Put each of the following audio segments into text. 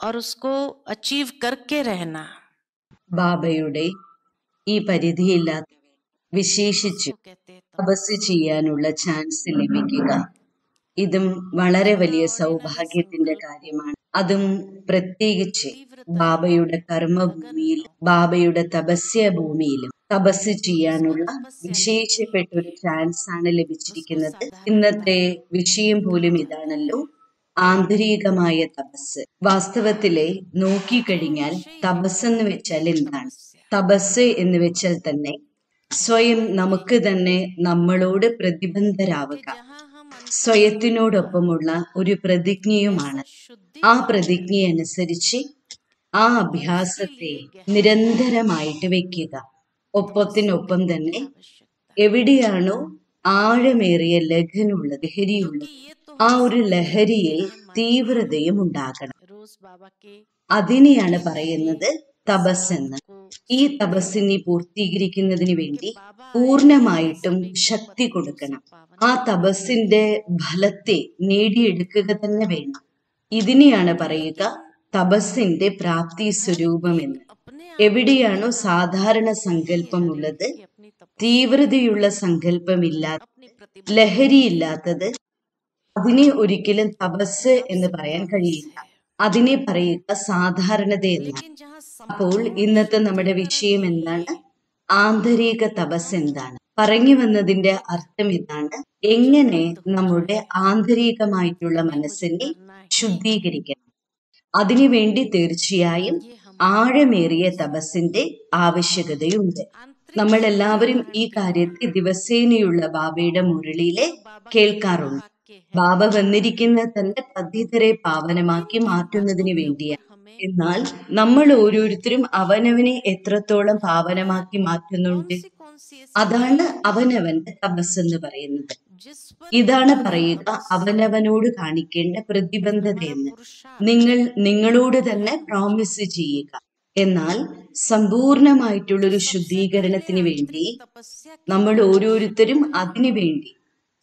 और उसको अचीव करके रहना ബാബയുടെ ഈ പരിധിയില്ലാത്ത വിശേഷിച്ചു उसको कहते हैं തപസ് ചെയ്യാനുള്ള ചാൻസ് ലഭിക്കുക ഇതും വളരെ വലിയ സൗഭാഗ്യത്തിന്റെ കാര്യമാണ് അതും പ്രത്യേകിച്ച് ബാബയുടെ കർമ്മഭൂമിയിൽ ബാബയുടെ തപസ്യ ഭൂമിയിലും തപസ് ചെയ്യാനുള്ള വിശേഷപ്പെട്ട ഒരു ചാൻസ് ആണ് ലഭിച്ചിരിക്കുന്നത് ഇന്നത്തെ വിഷയം പോലും ഇതാണല്ലോ ആന്തരികമായ തപസ്. വാസ്തവത്തിലെ നോക്കിക്കഴിഞ്ഞാൽ തപസ് എന്ന് വെച്ചാൽ എന്താണ്? തപസ് എന്ന് വെച്ചാൽ തന്നെ സ്വയം നമുക്ക് തന്നെ നമ്മളോട് പ്രതിബന്ധരാവുക. സ്വയത്തിനോടൊപ്പമുള്ള ഒരു പ്രതിജ്ഞയുമാണ്. ആ പ്രതിജ്ഞയനുസരിച്ച് ആ അഭ്യാസത്തെ നിരന്തരമായിട്ട് വെക്കുക. ഒപ്പത്തിനൊപ്പം തന്നെ എവിടെയാണോ ആഴമേറിയ ലഘനുള്ളത് ഹരിയുള്ളത് ആ ഒരു ലഹരിയിൽ തീവ്രതയും ഉണ്ടാകണം. അതിനെയാണ് പറയുന്നത് തപസ്സെന്ന് ഈ തപസ്സിനെ പൂർത്തീകരിക്കുന്നതിന് വേണ്ടി പൂർണമായിട്ടും ശക്തി കൊടുക്കണം. ആ തപസ്സിന്റെ ഫലത്തെ നേടിയെടുക്കുക തന്നെ വേണം. ഇതിനെയാണ് പറയുക തപസ്സിന്റെ പ്രാപ്തി സ്വരൂപം എന്ന്. എവിടെയാണോ സാധാരണ സങ്കല്പമുള്ളത് തീവ്രതയുള്ള സങ്കല്പമില്ലാത്ത ലഹരിയില്ലാത്തത് അതിനെ ഒരിക്കലും തപസ് എന്ന് പറയാൻ കഴിയില്ല. അതിനെ പറയുക സാധാരണത അപ്പോൾ ഇന്നത്തെ നമ്മുടെ വിഷയം എന്താണ്? ആന്തരിക തപസ് എന്താണ്? പറഞ്ഞു വന്നതിന്റെ അർത്ഥം ഇതാണ്. എങ്ങനെ നമ്മുടെ ആന്തരികമായിട്ടുള്ള മനസ്സിനെ ശുദ്ധീകരിക്കണം? അതിനുവേണ്ടി തീർച്ചയായും ആഴമേറിയ തപസ്സിന്റെ ആവശ്യകതയുണ്ട്. നമ്മൾ എല്ലാവരും ഈ കാര്യത്തെ ദിവസേനയുള്ള ബാബയുടെ മുരളിയിലെ കേൾക്കാറുണ്ട്. ബാബ വന്നിരിക്കുന്ന തന്റെ പതിതരെ പാവനമാക്കി മാറ്റുന്നതിന് വേണ്ടിയാണ് എന്നാൽ നമ്മൾ ഓരോരുത്തരും അവനവനെ എത്രത്തോളം പാവനമാക്കി മാറ്റുന്നുണ്ട്? അതാണ് അവനവന്റെ തപസ് എന്ന് പറയുന്നത്. ഇതാണ് പറയുക അവനവനോട് കാണിക്കേണ്ട പ്രതിബന്ധത എന്ന് നിങ്ങൾ നിങ്ങളോട് തന്നെ പ്രോമിസ് ചെയ്യുക. എന്നാൽ സമ്പൂർണമായിട്ടുള്ളൊരു ശുദ്ധീകരണത്തിന് വേണ്ടി നമ്മൾ ഓരോരുത്തരും അതിനു വേണ്ടി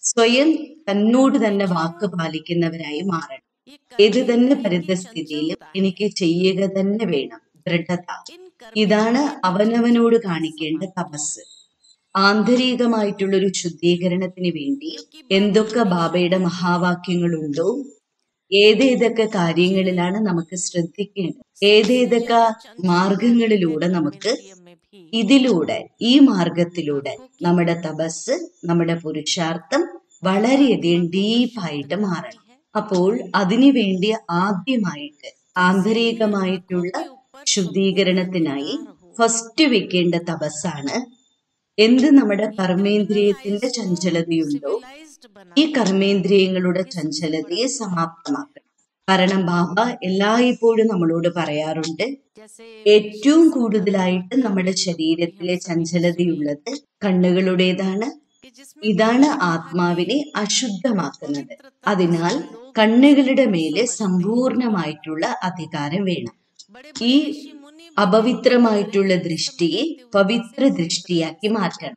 സ്വയം തന്നോട് തന്നെ വാക്ക് പാലിക്കുന്നവരായി മാറണം. ഏത് തന്നെ പരിതസ്ഥിതിയിലും എനിക്ക് ചെയ്യുക തന്നെ വേണം. ദൃഢത. ഇതാണ് അവനവനോട് കാണിക്കേണ്ട തപസ്. ആന്തരികമായിട്ടുള്ള ഒരു ശുദ്ധീകരണത്തിന് വേണ്ടി എന്തൊക്കെ ബാബയുടെ മഹാവാക്യങ്ങളുണ്ടോ? ഏതേതൊക്കെ കാര്യങ്ങളിലാണ് നമുക്ക് ശ്രദ്ധിക്കേണ്ടത്? ഏതേതൊക്കെ മാർഗങ്ങളിലൂടെ നമുക്ക് ഇതിലൂടെ ഈ മാർഗത്തിലൂടെ നമ്മുടെ തപസ് നമ്മുടെ പുരുഷാർത്ഥം വളരെയധികം ഡീപ്പായിട്ട് മാറണം. അപ്പോൾ അതിനു വേണ്ടി ആദ്യമായിട്ട് ആന്തരികമായിട്ടുള്ള ശുദ്ധീകരണത്തിനായി ഫസ്റ്റ് വെക്കേണ്ട തപസ്സാണ് എന്ത് നമ്മുടെ കർമ്മേന്ദ്രിയത്തിന്റെ ചഞ്ചലതയുണ്ടോ ഈ കർമ്മേന്ദ്രിയങ്ങളുടെ ചഞ്ചലതയെ സമാപ്തമാക്കണം. കാരണം ബാബ എല്ലായ്പ്പോഴും നമ്മളോട് പറയാറുണ്ട് ഏറ്റവും കൂടുതലായിട്ട് നമ്മുടെ ശരീരത്തിലെ ചഞ്ചലതയുള്ളത് കണ്ണുകളുടേതാണ് ഇതാണ് ആത്മാവിനെ അശുദ്ധമാക്കുന്നത്. അതിനാൽ കണ്ണുകളുടെ മേലെ സമ്പൂർണമായിട്ടുള്ള അധികാരം വേണം. ഈ അപവിത്രമായിട്ടുള്ള ദൃഷ്ടിയെ പവിത്ര ദൃഷ്ടിയാക്കി മാറ്റണം.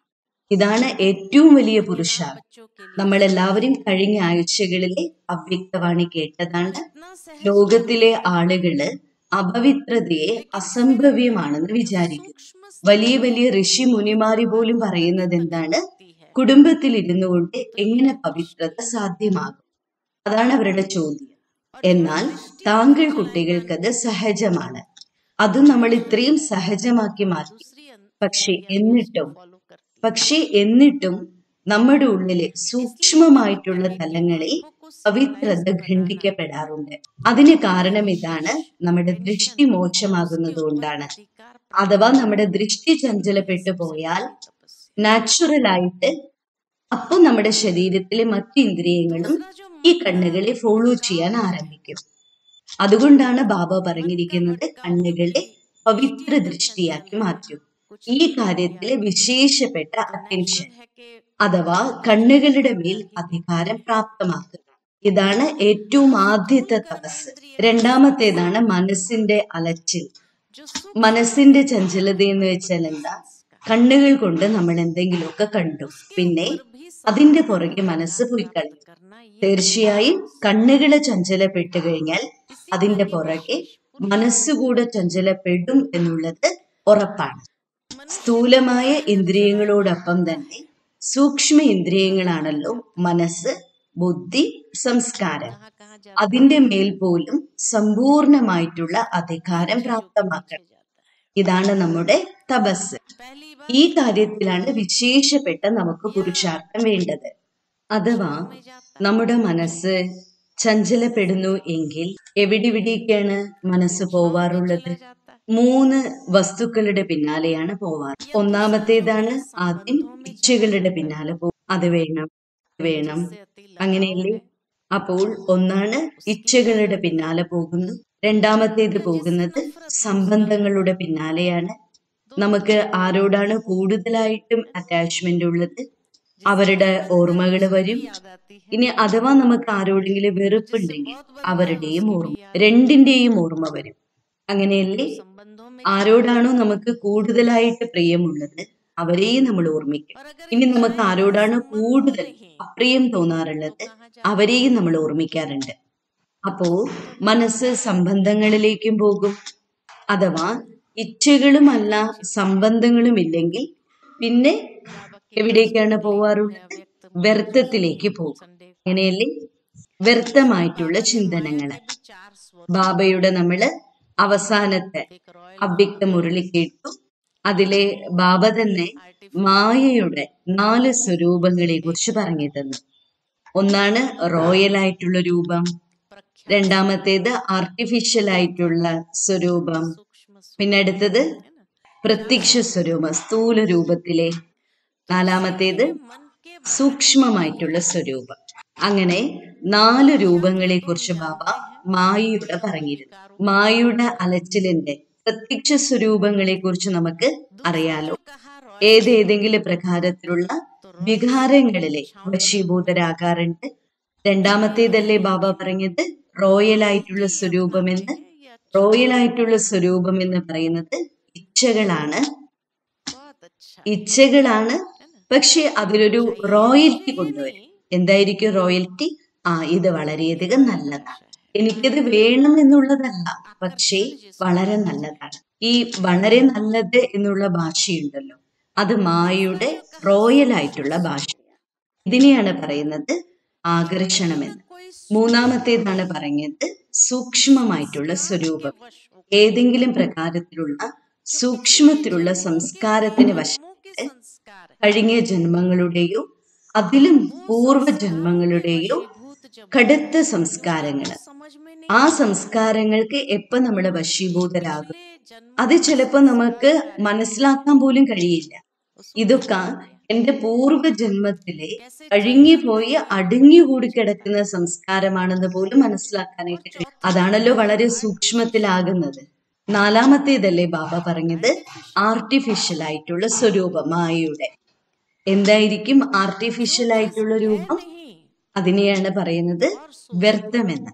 ഇതാണ് ഏറ്റവും വലിയ പുരുഷാരം. നമ്മളെല്ലാവരും കഴിഞ്ഞ ആഴ്ചകളിലെ അവ്യക്തവാണി കേട്ടതാണ് ലോകത്തിലെ ആളുകൾ അപവിത്രതയെ അസംഭവ്യമാണെന്ന് വിചാരിക്കും. വലിയ വലിയ ഋഷി മുനിമാരി പോലും പറയുന്നത് എന്താണ് കുടുംബത്തിൽ ഇരുന്നു കൊണ്ട് എങ്ങനെ പവിത്രത സാധ്യമാകും? അതാണ് അവരുടെ ചോദ്യം. എന്നാൽ താങ്കൾ കുട്ടികൾക്കത് സഹജമാണ്. അത് നമ്മൾ ഇത്രയും സഹജമാക്കി മാറ്റി. പക്ഷെ എന്നിട്ടും പക്ഷെ എന്നിട്ടും നമ്മുടെ ഉള്ളിലെ സൂക്ഷ്മമായിട്ടുള്ള തലങ്ങളിൽ പവിത്രത ഖണ്ഡിക്കപ്പെടാറുണ്ട്. അതിന് കാരണം ഇതാണ് നമ്മുടെ ദൃഷ്ടി മോശമാകുന്നത് കൊണ്ടാണ്. അഥവാ നമ്മുടെ ദൃഷ്ടി ചഞ്ചലപ്പെട്ടു പോയാൽ നാച്ചുറലായിട്ട് അപ്പോൾ നമ്മുടെ ശരീരത്തിലെ മറ്റു ഇന്ദ്രിയങ്ങളും ഈ കണ്ണുകളെ ഫോളോ ചെയ്യാൻ ആരംഭിക്കും. അതുകൊണ്ടാണ് ബാബ പറഞ്ഞിരിക്കുന്നത് കണ്ണുകളെ പവിത്ര ദൃഷ്ടിയാക്കി മാറ്റും. ഈ കാര്യത്തിലെ വിശേഷപ്പെട്ട അറ്റൻഷൻ അഥവാ കണ്ണുകളുടെ മേൽ അധികാരം പ്രാപ്തമാക്കുക. ഇതാണ് ഏറ്റവും ആദ്യത്തെ തപസ്. രണ്ടാമത്തേതാണ് മനസ്സിന്റെ അലച്ചിൽ. മനസ്സിന്റെ ചഞ്ചലത എന്ന് വെച്ചാൽ എന്താ? കണ്ണുകൾ കൊണ്ട് നമ്മൾ എന്തെങ്കിലുമൊക്കെ കണ്ടു. പിന്നെ അതിന്റെ പുറകെ മനസ്സ് പോയി കളഞ്ഞു തീർച്ചയായും കണ്ണുകളെ ചഞ്ചലപ്പെട്ട് കഴിഞ്ഞാൽ അതിന്റെ പുറകെ മനസ്സുകൂടെ ചഞ്ചലപ്പെടും എന്നുള്ളത് ഉറപ്പാണ്. സ്ഥൂലമായ ഇന്ദ്രിയങ്ങളോടൊപ്പം തന്നെ സൂക്ഷ്മ ഇന്ദ്രിയങ്ങളാണല്ലോ മനസ്സ് ബുദ്ധി സംസ്കാരം. അതിന്റെ മേൽ പോലും സമ്പൂർണമായിട്ടുള്ള അധികാരം പ്രാപ്തമാക്കണം. ഇതാണ് നമ്മുടെ തപസ്. ഈ കാര്യത്തിലാണ് വിശേഷപ്പെട്ട നമുക്ക് പുരുഷാർത്ഥം വേണ്ടത്. അഥവാ നമ്മുടെ മനസ്സ് ചഞ്ചലപ്പെടുന്നു എങ്കിൽ എവിടെവിടേക്കാണ് മനസ്സ് പോവാറുള്ളത്? മൂന്ന് വസ്തുക്കളുടെ പിന്നാലെയാണ് പോവാറ്. ഒന്നാമത്തേതാണ് ആദ്യം ഇച്ഛകളുടെ പിന്നാലെ പോകും അത് വേണം വേണം. അങ്ങനെയല്ലേ? അപ്പോൾ ഒന്നാണ് ഇച്ഛകളുടെ പിന്നാലെ പോകുന്നു. രണ്ടാമത്തേത് പോകുന്നത് സംബന്ധങ്ങളുടെ പിന്നാലെയാണ്. നമുക്ക് ആരോടാണ് കൂടുതലായിട്ടും അറ്റാച്ച്മെന്റ് ഉള്ളത്? അവരുടെ ഓർമ്മകൾ വരും. ഇനി അഥവാ നമുക്ക് ആരോടെങ്കിലും വെറുപ്പുണ്ടെങ്കിൽ അവരുടെയും ഓർമ്മ രണ്ടിന്റെയും ഓർമ്മ വരും. അങ്ങനെയല്ലേ? ആരോടാണോ നമുക്ക് കൂടുതലായിട്ട് പ്രിയമുള്ളത് അവരെയും നമ്മൾ ഓർമ്മിക്കും ഇനി നമുക്ക് ആരോടാണോ കൂടുതൽ അപ്രിയം തോന്നാറുള്ളത് അവരെയും നമ്മൾ ഓർമ്മിക്കാറുണ്ട്. അപ്പോൾ മനസ്സ് സംബന്ധങ്ങളിലേക്കും പോകും. അഥവാ ഇച്ഛകളുമല്ല സംബന്ധങ്ങളും ഇല്ലെങ്കിൽ പിന്നെ എവിടേക്കാണ് പോവാറുള്ളത് വ്യർത്ഥത്തിലേക്ക് പോകും. അങ്ങനെയല്ലേ? വ്യർത്ഥമായിട്ടുള്ള ചിന്തനങ്ങൾ ബാബയുടെ നമ്മൾ അവസാനത്തെ അവ്യക്ത മുരളി കേട്ടു. അതിലെ ബാബ തന്നെ മായയുടെ നാല് സ്വരൂപങ്ങളെ കുറിച്ച് പറഞ്ഞു തന്നു ഒന്നാണ് റോയൽ ആയിട്ടുള്ള രൂപം. രണ്ടാമത്തേത് ആർട്ടിഫിഷ്യൽ ആയിട്ടുള്ള സ്വരൂപം. പിന്നെ അടുത്തത് പ്രത്യക്ഷ സ്വരൂപം സ്ഥൂല രൂപത്തിലെ. നാലാമത്തേത് സൂക്ഷ്മമായിട്ടുള്ള സ്വരൂപം. അങ്ങനെ നാല് രൂപങ്ങളെ കുറിച്ച് ബാബ മായയുടെ പറഞ്ഞിരുന്നു. മായയുടെ അലച്ചിലിന്റെ പ്രത്യക്ഷ സ്വരൂപങ്ങളെ കുറിച്ച് നമുക്ക് അറിയാലോ. ഏതേതെങ്കിലും പ്രകാരത്തിലുള്ള വികാരങ്ങളിലെ വശീഭൂതരാകാറുണ്ട്. രണ്ടാമത്തേതല്ലേ ബാബ പറഞ്ഞത്? റോയൽ ആയിട്ടുള്ള സ്വരൂപം എന്ന് റോയൽ ആയിട്ടുള്ള സ്വരൂപം എന്ന് പറയുന്നത് ഇച്ഛകളാണ്. ഇച്ഛകളാണ്. പക്ഷെ അതിലൊരു റോയൽറ്റി കൊണ്ടുവരും. എന്തായിരിക്കും റോയൽറ്റി? ആ ഇത് വളരെയധികം നല്ലതാണ്. എനിക്കിത് വേണം എന്നുള്ളതല്ല പക്ഷേ വളരെ നല്ലതാണ്. ഈ വളരെ നല്ലത് എന്നുള്ള ഭാഷയുണ്ടല്ലോ. അത് മായയുടെ റോയൽ ആയിട്ടുള്ള ഭാഷയാണ്. ഇതിനെയാണ് പറയുന്നത് ആകർഷണമെന്ന്. മൂന്നാമത്തേതാണ് പറഞ്ഞത് സൂക്ഷ്മമായിട്ടുള്ള സ്വരൂപം. ഏതെങ്കിലും പ്രകാരത്തിലുള്ള സൂക്ഷ്മത്തിലുള്ള സംസ്കാരത്തിന് വശത്ത് കഴിഞ്ഞ ജന്മങ്ങളുടെയോ അതിലും പൂർവ ജന്മങ്ങളുടെയോ കടുത്ത സംസ്കാരങ്ങൾ ആ സംസ്കാരങ്ങൾക്ക് എപ്പ നമ്മൾ വശീഭൂതരാകും? അത് ചിലപ്പോ നമുക്ക് മനസ്സിലാക്കാൻ പോലും കഴിയില്ല. ഇതൊക്കെ എന്റെ പൂർവ ജന്മത്തിലെ കഴുങ്ങിപ്പോയി അടുങ്ങികൂടി കിടക്കുന്ന സംസ്കാരമാണെന്ന് പോലും മനസ്സിലാക്കാനായിട്ട് അതാണല്ലോ വളരെ സൂക്ഷ്മത്തിലാകുന്നത്. നാലാമത്തേതല്ലേ ബാബ പറഞ്ഞത്? ആർട്ടിഫിഷ്യൽ ആയിട്ടുള്ള സ്വരൂപം മായയുടെ. എന്തായിരിക്കും ആർട്ടിഫിഷ്യൽ ആയിട്ടുള്ള രൂപം? അതിനെയാണ് പറയുന്നത് വ്യർത്ഥമെന്ന്.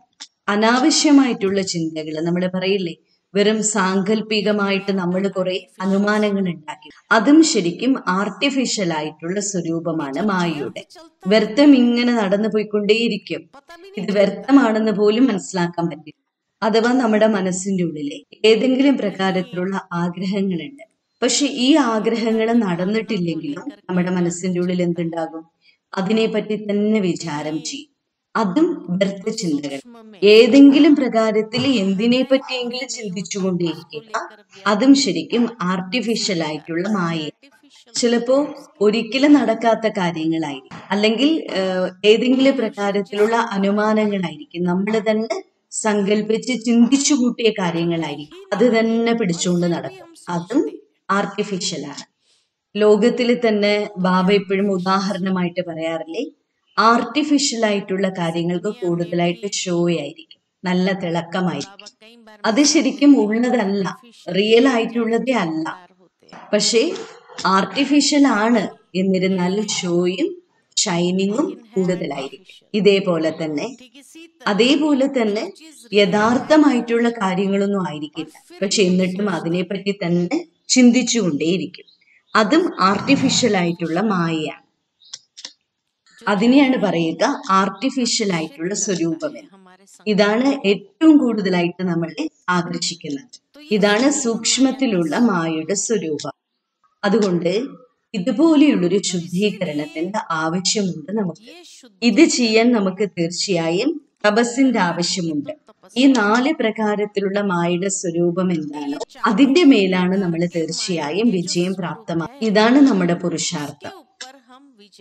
അനാവശ്യമായിട്ടുള്ള ചിന്തകൾ നമ്മൾ പറയില്ലേ വെറും സാങ്കല്പികമായിട്ട് നമ്മൾ കുറെ അനുമാനങ്ങൾ ഉണ്ടാക്കി അതും ശരിക്കും ആർട്ടിഫിഷ്യൽ ആയിട്ടുള്ള സ്വരൂപമാണ് മായയുടെ. വ്യർത്ഥം ഇങ്ങനെ നടന്നു പോയിക്കൊണ്ടേയിരിക്കും. ഇത് വ്യർത്ഥമാണെന്ന് പോലും മനസ്സിലാക്കാൻ പറ്റില്ല. അഥവാ നമ്മുടെ മനസ്സിന്റെ ഉള്ളിലെ ഏതെങ്കിലും പ്രകാരത്തിലുള്ള ആഗ്രഹങ്ങളുണ്ട്. പക്ഷെ ഈ ആഗ്രഹങ്ങൾ നടന്നിട്ടില്ലെങ്കിലും നമ്മുടെ മനസ്സിന്റെ ഉള്ളിൽ എന്തുണ്ടാകും? അതിനെപ്പറ്റി തന്നെ വിചാരം ചെയ്യും. അതും വ്യർത്ഥ ചിന്തകൾ. ഏതെങ്കിലും പ്രകാരത്തിൽ എന്തിനെ പറ്റിയെങ്കിലും ചിന്തിച്ചുകൊണ്ടിരിക്കുക അതും ശരിക്കും ആർട്ടിഫിഷ്യൽ ആയിട്ടുള്ള മായ. ചിലപ്പോ ഒരിക്കലും നടക്കാത്ത കാര്യങ്ങളായിരിക്കും. അല്ലെങ്കിൽ ഏതെങ്കിലും പ്രകാരത്തിലുള്ള അനുമാനങ്ങളായിരിക്കും. നമ്മൾ തന്നെ സങ്കല്പിച്ച് ചിന്തിച്ചു കൂട്ടിയ കാര്യങ്ങളായിരിക്കും. അത് തന്നെ പിടിച്ചുകൊണ്ട് നടക്കും. അതും ആർട്ടിഫിഷ്യൽ ആണ്. ലോകത്തിൽ തന്നെ ബാബ എപ്പോഴും ഉദാഹരണമായിട്ട് പറയാറില്ലേ? ആർട്ടിഫിഷ്യൽ ആയിട്ടുള്ള കാര്യങ്ങൾക്ക് കൂടുതലായിട്ട് ഷോ ആയിരിക്കും. നല്ല തിളക്കമായിരിക്കും. അത് ശരിക്കും ഉള്ളതല്ല. റിയൽ ആയിട്ടുള്ളതേ അല്ല. പക്ഷേ ആർട്ടിഫിഷ്യൽ ആണ് എന്നിരുന്നാലും ഷോയും ഷൈനിങ്ങും കൂടുതലായിരിക്കും. ഇതേപോലെ തന്നെ അതേപോലെ തന്നെ യഥാർത്ഥമായിട്ടുള്ള കാര്യങ്ങളൊന്നും ആയിരിക്കില്ല. പക്ഷെ എന്നിട്ടും അതിനെപ്പറ്റി തന്നെ ചിന്തിച്ചുകൊണ്ടേയിരിക്കും. അതും ആർട്ടിഫിഷ്യൽ ആയിട്ടുള്ള മായയാണ്. അതിനെയാണ് പറയുക ആർട്ടിഫിഷ്യൽ ആയിട്ടുള്ള സ്വരൂപമെന്ന് ഇതാണ് ഏറ്റവും കൂടുതലായിട്ട് നമ്മൾ ആകർഷിക്കുന്നത്. ഇതാണ് സൂക്ഷ്മത്തിലുള്ള മായയുടെ സ്വരൂപം. അതുകൊണ്ട് ഇതുപോലെയുള്ളൊരു ശുദ്ധീകരണത്തിന്റെ ആവശ്യമുണ്ട് നമുക്ക്. ഇത് ചെയ്യാൻ നമുക്ക് തീർച്ചയായും തപസ്സിന്റെ ആവശ്യമുണ്ട്. ഈ നാല് പ്രകാരത്തിലുള്ള മായയുടെ സ്വരൂപം എന്താണോ അതിന്റെ മേലാണ് നമ്മൾ തീർച്ചയായും വിജയം പ്രാപ്തമാക്കുക ഇതാണ് നമ്മുടെ പുരുഷാർത്ഥം.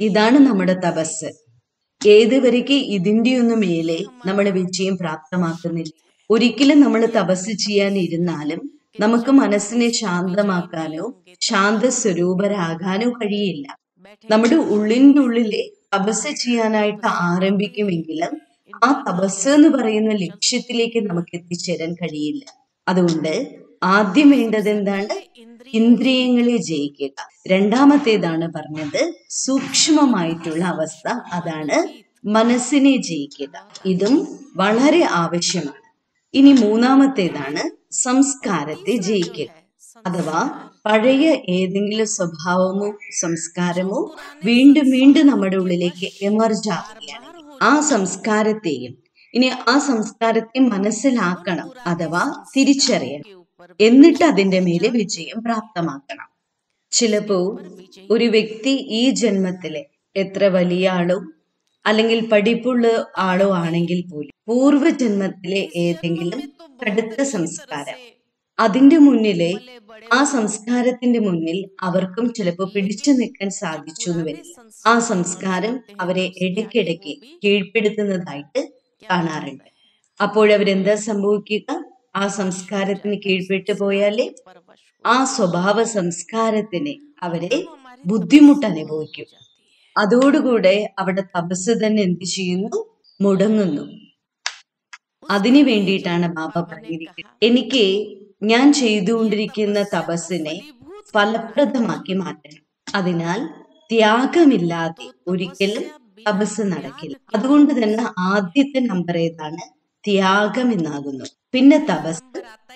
ഇതാണ് നമ്മുടെ തപസ്. ഏതുവരയ്ക്ക് ഇതിന്റെ ഒന്നും മേലെ നമ്മൾ വിജയം പ്രാപ്തമാക്കുന്നില്ല. ഒരിക്കലും നമ്മൾ തപസ് ചെയ്യാൻ ഇരുന്നാലും നമുക്ക് മനസ്സിനെ ശാന്തമാക്കാനോ ശാന്ത സ്വരൂപരാകാനോ കഴിയില്ല. നമ്മുടെ ഉള്ളിന്റെ ഉള്ളിലെ തപസ് ചെയ്യാനായിട്ട് ആരംഭിക്കുമെങ്കിലും ആ തപസ് എന്ന് പറയുന്ന ലക്ഷ്യത്തിലേക്ക് നമുക്ക് എത്തിച്ചേരാൻ കഴിയില്ല. അതുകൊണ്ട് ആദ്യം വേണ്ടത് എന്താണ് ഇന്ദ്രിയങ്ങളെ ജയിക്കുക. രണ്ടാമത്തേതാണ് പറഞ്ഞത് സൂക്ഷ്മമായിട്ടുള്ള അവസ്ഥ അതാണ് മനസ്സിനെ ജയിക്കുക. ഇതും വളരെ ആവശ്യമാണ്. ഇനി മൂന്നാമത്തേതാണ് സംസ്കാരത്തെ ജയിക്കുക. അഥവാ പഴയ ഏതെങ്കിലും സ്വഭാവമോ സംസ്കാരമോ വീണ്ടും വീണ്ടും നമ്മുടെ ഉള്ളിലേക്ക് എമർജ് ആവുകയാണ് ആ സംസ്കാരത്തെയും ഇനി ആ സംസ്കാരത്തെ മനസ്സിലാക്കണം അഥവാ തിരിച്ചറിയണം. എന്നിട്ട് അതിന്റെ മേലെ വിജയം പ്രാപ്തമാക്കണം. ചിലപ്പോ ഒരു വ്യക്തി ഈ ജന്മത്തിലെ എത്ര വലിയ ആളോ അല്ലെങ്കിൽ പഠിപ്പുള്ള ആളോ ആണെങ്കിൽ പോലും പൂർവജന്മത്തിലെ ഏതെങ്കിലും കടുത്ത സംസ്കാരം അതിന്റെ മുന്നിലെ ആ സംസ്കാരത്തിന്റെ മുന്നിൽ അവർക്കും ചിലപ്പോൾ പിടിച്ചു നിൽക്കാൻ സാധിച്ചു എന്ന് വരില്ല. ആ സംസ്കാരം അവരെ ഇടയ്ക്കിടയ്ക്ക് കീഴ്പ്പെടുത്തുന്നതായിട്ട് കാണാറുണ്ട്. അപ്പോഴവരെന്താ സംഭവിക്കുക? ആ സംസ്കാരത്തിന് കീഴ്പ്പെട്ടു പോയാലേ ആ സ്വഭാവ സംസ്കാരത്തിന് അവരെ ബുദ്ധിമുട്ട് അനുഭവിക്കും. അതോടുകൂടെ അവിടെ തപസ് തന്നെ എന്ത് ചെയ്യുന്നു? മുടങ്ങുന്നു. അതിനു വേണ്ടിയിട്ടാണ് ബാബ പറഞ്ഞിരിക്കുന്നത്. എനിക്ക് ഞാൻ ചെയ്തുകൊണ്ടിരിക്കുന്ന തപസ്സിനെ ഫലപ്രദമാക്കി മാറ്റണം. അതിനാൽ ത്യാഗമില്ലാതെ ഒരിക്കലും തപസ് നടക്കില്ല. അതുകൊണ്ട് തന്നെ ആദ്യത്തെ നമ്പർ ഏതാണ്? ത്യാഗം എന്നാകുന്നു. പിന്നെ തപസ്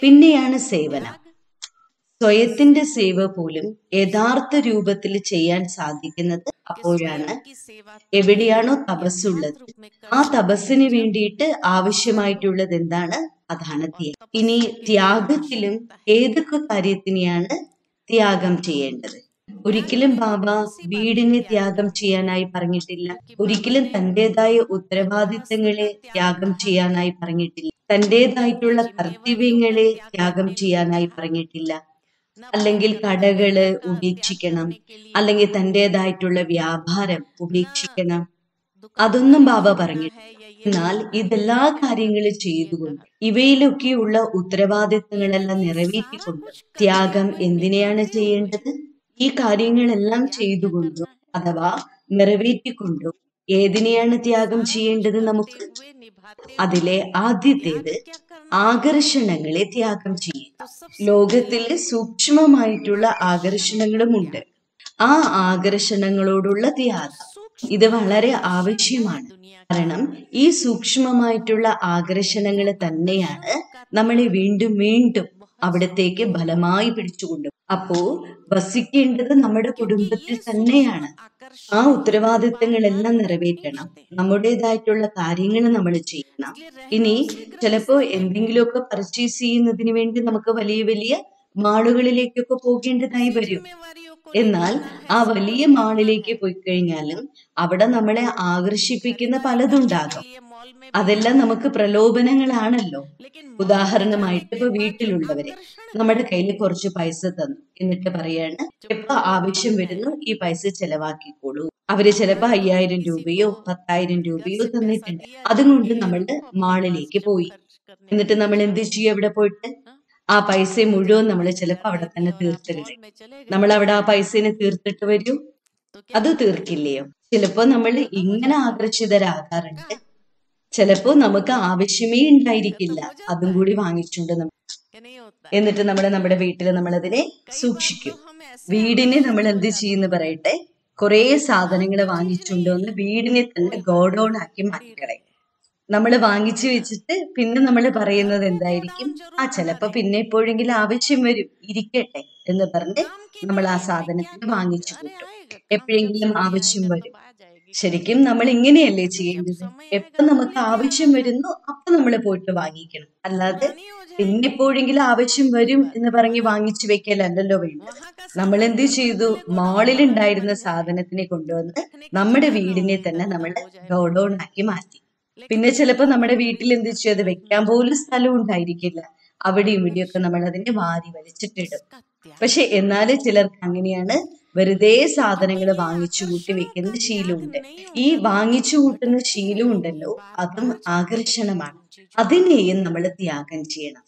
പിന്നെയാണ് സേവനം. സ്വയത്തിന്റെ സേവ പോലും യഥാർത്ഥ രൂപത്തിൽ ചെയ്യാൻ സാധിക്കുന്നത് അപ്പോഴാണ്. എവിടെയാണോ തപസ്സുള്ളത്. ആ തപസ്സിന് വേണ്ടിയിട്ട് ആവശ്യമായിട്ടുള്ളത് എന്താണ്? അതാണ് ത്യാഗം. ഇനി ത്യാഗത്തിലും ഏതൊക്കെ കാര്യത്തിനെയാണ് ത്യാഗം ചെയ്യേണ്ടത്? ഒരിക്കലും ബാബ വീടിനെ ത്യാഗം ചെയ്യാനായി പറഞ്ഞിട്ടില്ല. ഒരിക്കലും തന്റേതായ ഉത്തരവാദിത്തങ്ങളെ ത്യാഗം ചെയ്യാനായി പറഞ്ഞിട്ടില്ല. തന്റേതായിട്ടുള്ള കർത്തവ്യങ്ങളെ ത്യാഗം ചെയ്യാനായി പറഞ്ഞിട്ടില്ല. അല്ലെങ്കിൽ കടകൾ ഉപേക്ഷിക്കണം. അല്ലെങ്കിൽ തന്റേതായിട്ടുള്ള വ്യാപാരം ഉപേക്ഷിക്കണം. അതൊന്നും ബാബ പറഞ്ഞിട്ടില്ല. എന്നാൽ ഇതെല്ലാ കാര്യങ്ങളും ചെയ്തുകൊണ്ട് ഇവയിലൊക്കെയുള്ള ഉത്തരവാദിത്തങ്ങളെല്ലാം നിറവേറ്റിക്കൊണ്ട് ത്യാഗം എന്തിനെയാണ് ചെയ്യേണ്ടത്? ഈ കാര്യങ്ങളെല്ലാം ചെയ്തുകൊണ്ടും അഥവാ നിറവേറ്റിക്കൊണ്ടും ഏതിനെയാണ് ത്യാഗം ചെയ്യേണ്ടത് നമുക്ക്? അതിലെ ആദ്യത്തേത് ആകർഷണങ്ങളെ ത്യാഗം ചെയ്യുക. ലോകത്തിൽ സൂക്ഷ്മമായിട്ടുള്ള ആകർഷണങ്ങളുമുണ്ട്. ആ ആകർഷണങ്ങളോടുള്ള ത്യാഗം ഇത് വളരെ ആവശ്യമാണ്. കാരണം ഈ സൂക്ഷ്മമായിട്ടുള്ള ആകർഷണങ്ങൾ തന്നെയാണ് നമ്മളെ വീണ്ടും വീണ്ടും അവിടത്തേക്ക് ബലമായി പിടിച്ചുകൊണ്ടു അപ്പോ വസിക്കേണ്ടത് നമ്മുടെ കുടുംബത്തിൽ തന്നെയാണ്. ആ ഉത്തരവാദിത്തങ്ങളെല്ലാം നിറവേറ്റണം. നമ്മുടേതായിട്ടുള്ള കാര്യങ്ങൾ നമ്മൾ ചെയ്യണം. ഇനി ചിലപ്പോ എന്തെങ്കിലുമൊക്കെ പർച്ചേസ് ചെയ്യുന്നതിന് വേണ്ടി നമുക്ക് വലിയ വലിയ മാളുകളിലേക്കൊക്കെ പോകേണ്ടതായി വരും. എന്നാൽ ആ വലിയ മാളിലേക്ക് പോയി കഴിഞ്ഞാലും അവിടെ നമ്മളെ ആകർഷിപ്പിക്കുന്ന പലതുണ്ടാകും. അതെല്ലാം നമുക്ക് പ്രലോഭനങ്ങളാണല്ലോ. ഉദാഹരണമായിട്ട് ഇപ്പൊ വീട്ടിലുള്ളവരെ നമ്മുടെ കയ്യിൽ കുറച്ച് പൈസ തന്നു. എന്നിട്ട് പറയാണ് എപ്പോ ആവശ്യം വരുന്നു ഈ പൈസ ചെലവാക്കിക്കോളൂ. അവർ ചിലപ്പോ അയ്യായിരം രൂപയോ പത്തായിരം രൂപയോ തന്നിട്ടുണ്ട്. അതുകൊണ്ട് നമ്മൾ മാളിലേക്ക് പോയി. എന്നിട്ട് നമ്മൾ എന്ത് ചെയ്യും അവിടെ പോയിട്ട്? ആ പൈസ മുഴുവൻ നമ്മൾ ചിലപ്പോ അവിടെ തന്നെ തീർത്തിട്ടുണ്ട് നമ്മൾ അവിടെ ആ പൈസനെ തീർത്തിട്ട് വരും. അത് തീർക്കില്ലയോ? ചിലപ്പോ നമ്മൾ ഇങ്ങനെ ആകർഷിതരാകാറുണ്ട്. ചിലപ്പോ നമുക്ക് ആവശ്യമേ ഉണ്ടായിരിക്കില്ല. അതും കൂടി വാങ്ങിച്ചുകൊണ്ട് നമ്മൾ എന്നിട്ട് നമ്മൾ നമ്മുടെ വീട്ടിൽ നമ്മൾ അതിനെ സൂക്ഷിക്കും. വീടിനെ നമ്മൾ എന്ത് ചെയ്യുന്നു പറയട്ടെ? കുറെ സാധനങ്ങൾ വാങ്ങിച്ചുകൊണ്ടുവന്ന് വീടിനെ തന്നെ ഗോഡൌൺ ആക്കി മാറ്റിക്കളയും നമ്മൾ വാങ്ങിച്ചു വെച്ചിട്ട് പിന്നെ നമ്മൾ പറയുന്നത് എന്തായിരിക്കും? ആ ചിലപ്പോ പിന്നെ എപ്പോഴെങ്കിലും ആവശ്യം വരും. ഇരിക്കട്ടെ എന്ന് പറഞ്ഞ് നമ്മൾ ആ സാധനത്തിന് വാങ്ങിച്ചു കിട്ടും. എപ്പോഴെങ്കിലും ആവശ്യം വരും. ശരിക്കും നമ്മൾ ഇങ്ങനെയല്ലേ ചെയ്യേണ്ടത്? എപ്പോ നമുക്ക് ആവശ്യം വരുന്നു അപ്പൊ നമ്മൾ പോയിട്ട് വാങ്ങിക്കണം. അല്ലാതെ പിന്നെ എപ്പോഴെങ്കിലും ആവശ്യം വരും എന്ന് പറഞ്ഞ് വാങ്ങിച്ചു വെക്കലല്ലല്ലോ വേണ്ടത്. നമ്മൾ എന്ത് ചെയ്തു? മാളിൽ ഉണ്ടായിരുന്ന സാധനത്തിനെ കൊണ്ടുവന്ന് നമ്മുടെ വീടിനെ തന്നെ നമ്മൾ ഗോഡൌൺ ആക്കി മാറ്റി. പിന്നെ ചിലപ്പോ നമ്മുടെ വീട്ടിൽ എന്ത് ചെയ്യും? അത് വെക്കാൻ പോലും സ്ഥലം ഉണ്ടായിരിക്കില്ല. അവിടെ ഇവിടെയൊക്കെ നമ്മൾ അതിനെ വാരി വലിച്ചിട്ടിടും. പക്ഷെ എന്നാലും ചിലർക്ക് അങ്ങനെയാണ് വെറുതെ സാധനങ്ങൾ വാങ്ങിച്ചു കൂട്ടി വെക്കുന്ന ശീലമുണ്ട്. ഈ വാങ്ങിച്ചു കൂട്ടുന്ന ശീലം ഉണ്ടല്ലോ അതും ആകർഷണമാണ്. അതിനെയും നമ്മൾ ത്യാഗം ചെയ്യണം.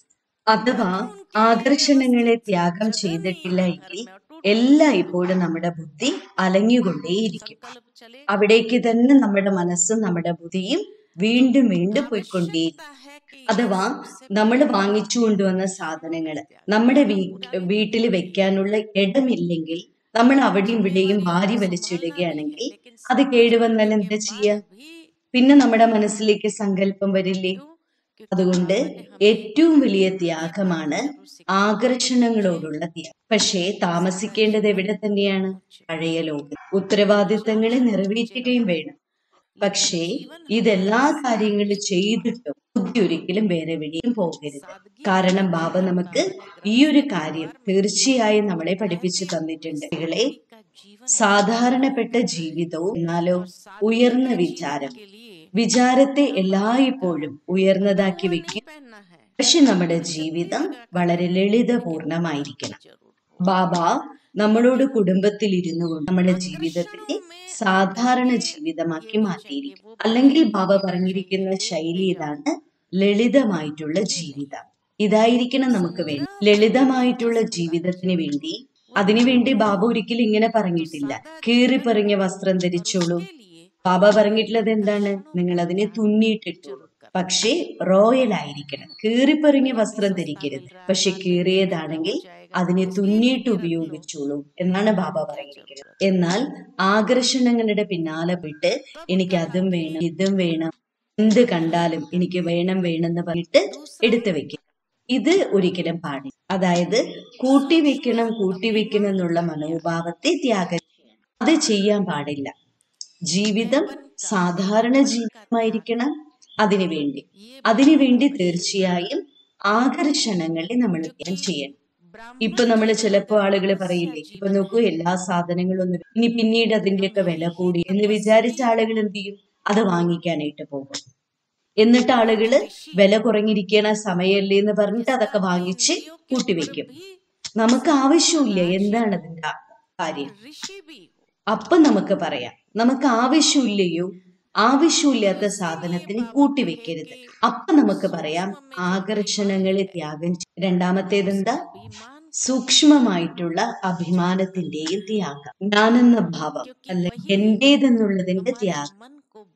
അഥവാ ആകർഷണങ്ങളെ ത്യാഗം ചെയ്തിട്ടില്ല എങ്കിൽ എല്ലായ്പ്പോഴും നമ്മുടെ ബുദ്ധി അലഞ്ഞുകൊണ്ടേയിരിക്കും. അവിടേക്ക് തന്നെ നമ്മുടെ മനസ്സും നമ്മുടെ ബുദ്ധിയും വീണ്ടും വീണ്ടും പോയിക്കൊണ്ടേ അഥവാ നമ്മൾ വാങ്ങിച്ചു കൊണ്ടുവന്ന സാധനങ്ങൾ നമ്മുടെ വീട്ടിൽ വെക്കാനുള്ള ഇടമില്ലെങ്കിൽ നമ്മൾ അവിടെയും ഇവിടെയും വാരി വലിച്ചിടുകയാണെങ്കിൽ അത് കേടുവന്നാൽ എന്താ ചെയ്യുക പിന്നെ നമ്മുടെ മനസ്സിലേക്ക് സങ്കല്പം വരില്ലേ? അതുകൊണ്ട് ഏറ്റവും വലിയ ത്യാഗമാണ് ആകർഷണങ്ങളോടുള്ള ത്യാഗം. പക്ഷേ താമസിക്കേണ്ടത് എവിടെ തന്നെയാണ്? പഴയ ലോകം ഉത്തരവാദിത്തങ്ങളെ നിറവേറ്റുകയും വേണം. പക്ഷേ ഇതെല്ലാ കാര്യങ്ങളും ചെയ്തിട്ടും ബുദ്ധി ഒരിക്കലും വേറെ വഴിയും പോകരുത്. കാരണം ബാബ നമുക്ക് ഈ ഒരു കാര്യം തീർച്ചയായും നമ്മളെ പഠിപ്പിച്ചു തന്നിട്ടുണ്ട്. സാധാരണപ്പെട്ട ജീവിതവും എന്നാലോ ഉയർന്ന വിചാരം. വിചാരത്തെ എല്ലായ്പ്പോഴും ഉയർന്നതാക്കി വെക്കും. പക്ഷെ നമ്മുടെ ജീവിതം വളരെ ലളിതപൂർണമായിരിക്കണം. ബാബ നമ്മളോട് കുടുംബത്തിൽ ഇരുന്നു കൊണ്ട് നമ്മുടെ ജീവിതത്തിനെ സാധാരണ ജീവിതമാക്കി മാറ്റിയിരിക്കും അല്ലെങ്കിൽ ബാബ പറഞ്ഞിരിക്കുന്ന ശൈലി ഇതാണ് ലളിതമായിട്ടുള്ള ജീവിതം. ഇതായിരിക്കണം നമുക്ക് വേണ്ടി. ലളിതമായിട്ടുള്ള ജീവിതത്തിന് വേണ്ടി. അതിനുവേണ്ടി ബാബ ഒരിക്കലും ഇങ്ങനെ പറഞ്ഞിട്ടില്ല. കീറിപ്പറിഞ്ഞ വസ്ത്രം ധരിച്ചോളൂ. ബാബ പറഞ്ഞിട്ടുള്ളത് എന്താണ്? നിങ്ങൾ അതിനെ തുന്നിയിട്ടിട്ടോളൂ. പക്ഷേ റോയൽ ആയിരിക്കണം. കീറിപ്പറിഞ്ഞ വസ്ത്രം ധരിക്കരുത്. പക്ഷെ കീറിയതാണെങ്കിൽ അതിനെ തുന്നിയിട്ട് ഉപയോഗിച്ചോളൂ എന്നാണ് ബാബ പറയുന്നത്. എന്നാൽ ആകർഷണങ്ങളുടെ പിന്നാലെ പോയിട്ട് എനിക്ക് അതും വേണം ഇതും വേണം എന്ത് കണ്ടാലും എനിക്ക് വേണം വേണമെന്ന് പറഞ്ഞിട്ട് എടുത്തു വെക്കും. ഇത് ഒരിക്കലും പാടില്ല. അതായത് കൂട്ടിവെക്കണം കൂട്ടിവെക്കണം എന്നുള്ള മനോഭാവത്തെ ത്യാഗം അത് ചെയ്യാൻ പാടില്ല. ജീവിതം സാധാരണ ജീവിതമായിരിക്കണം അതിനു വേണ്ടി അതിനുവേണ്ടി തീർച്ചയായും ആകർഷണങ്ങളെ നമ്മൾ ചെയ്യണം. ഇപ്പൊ നമ്മൾ ചിലപ്പോ ആളുകൾ പറയില്ലേ ഇപ്പൊ നോക്കൂ എല്ലാ സാധനങ്ങളും ഒന്ന് ഇനി പിന്നീട് അതിന്റെയൊക്കെ വില കൂടി എന്ന് വിചാരിച്ച ആളുകൾ എന്ത് ചെയ്യും? അത് വാങ്ങിക്കാനായിട്ട് പോകും. എന്നിട്ട് ആളുകൾ വില കുറഞ്ഞിരിക്കണ സമയമല്ലേ എന്ന് പറഞ്ഞിട്ട് അതൊക്കെ വാങ്ങിച്ച് കൂട്ടിവെക്കും നമുക്ക് ആവശ്യമില്ല എന്താണ് അതിന്റെ കാര്യം. അപ്പൊ നമുക്ക് പറയാം. നമുക്ക് ആവശ്യമില്ലയോ? ആവശ്യമില്ലാത്ത സാധനത്തിന് കൂട്ടിവെക്കരുത്. അപ്പൊ നമുക്ക് പറയാം ആകർഷണങ്ങളെ ത്യാഗം രണ്ടാമത്തേത് രണ്ടാമത്തേതെന്താ? സൂക്ഷ്മമായിട്ടുള്ള അഭിമാനത്തിന്റെയും ത്യാഗം. ഞാനെന്ന ഭാവം അല്ലെ എന്റേതെന്നുള്ളതിന്റെ ത്യാഗം.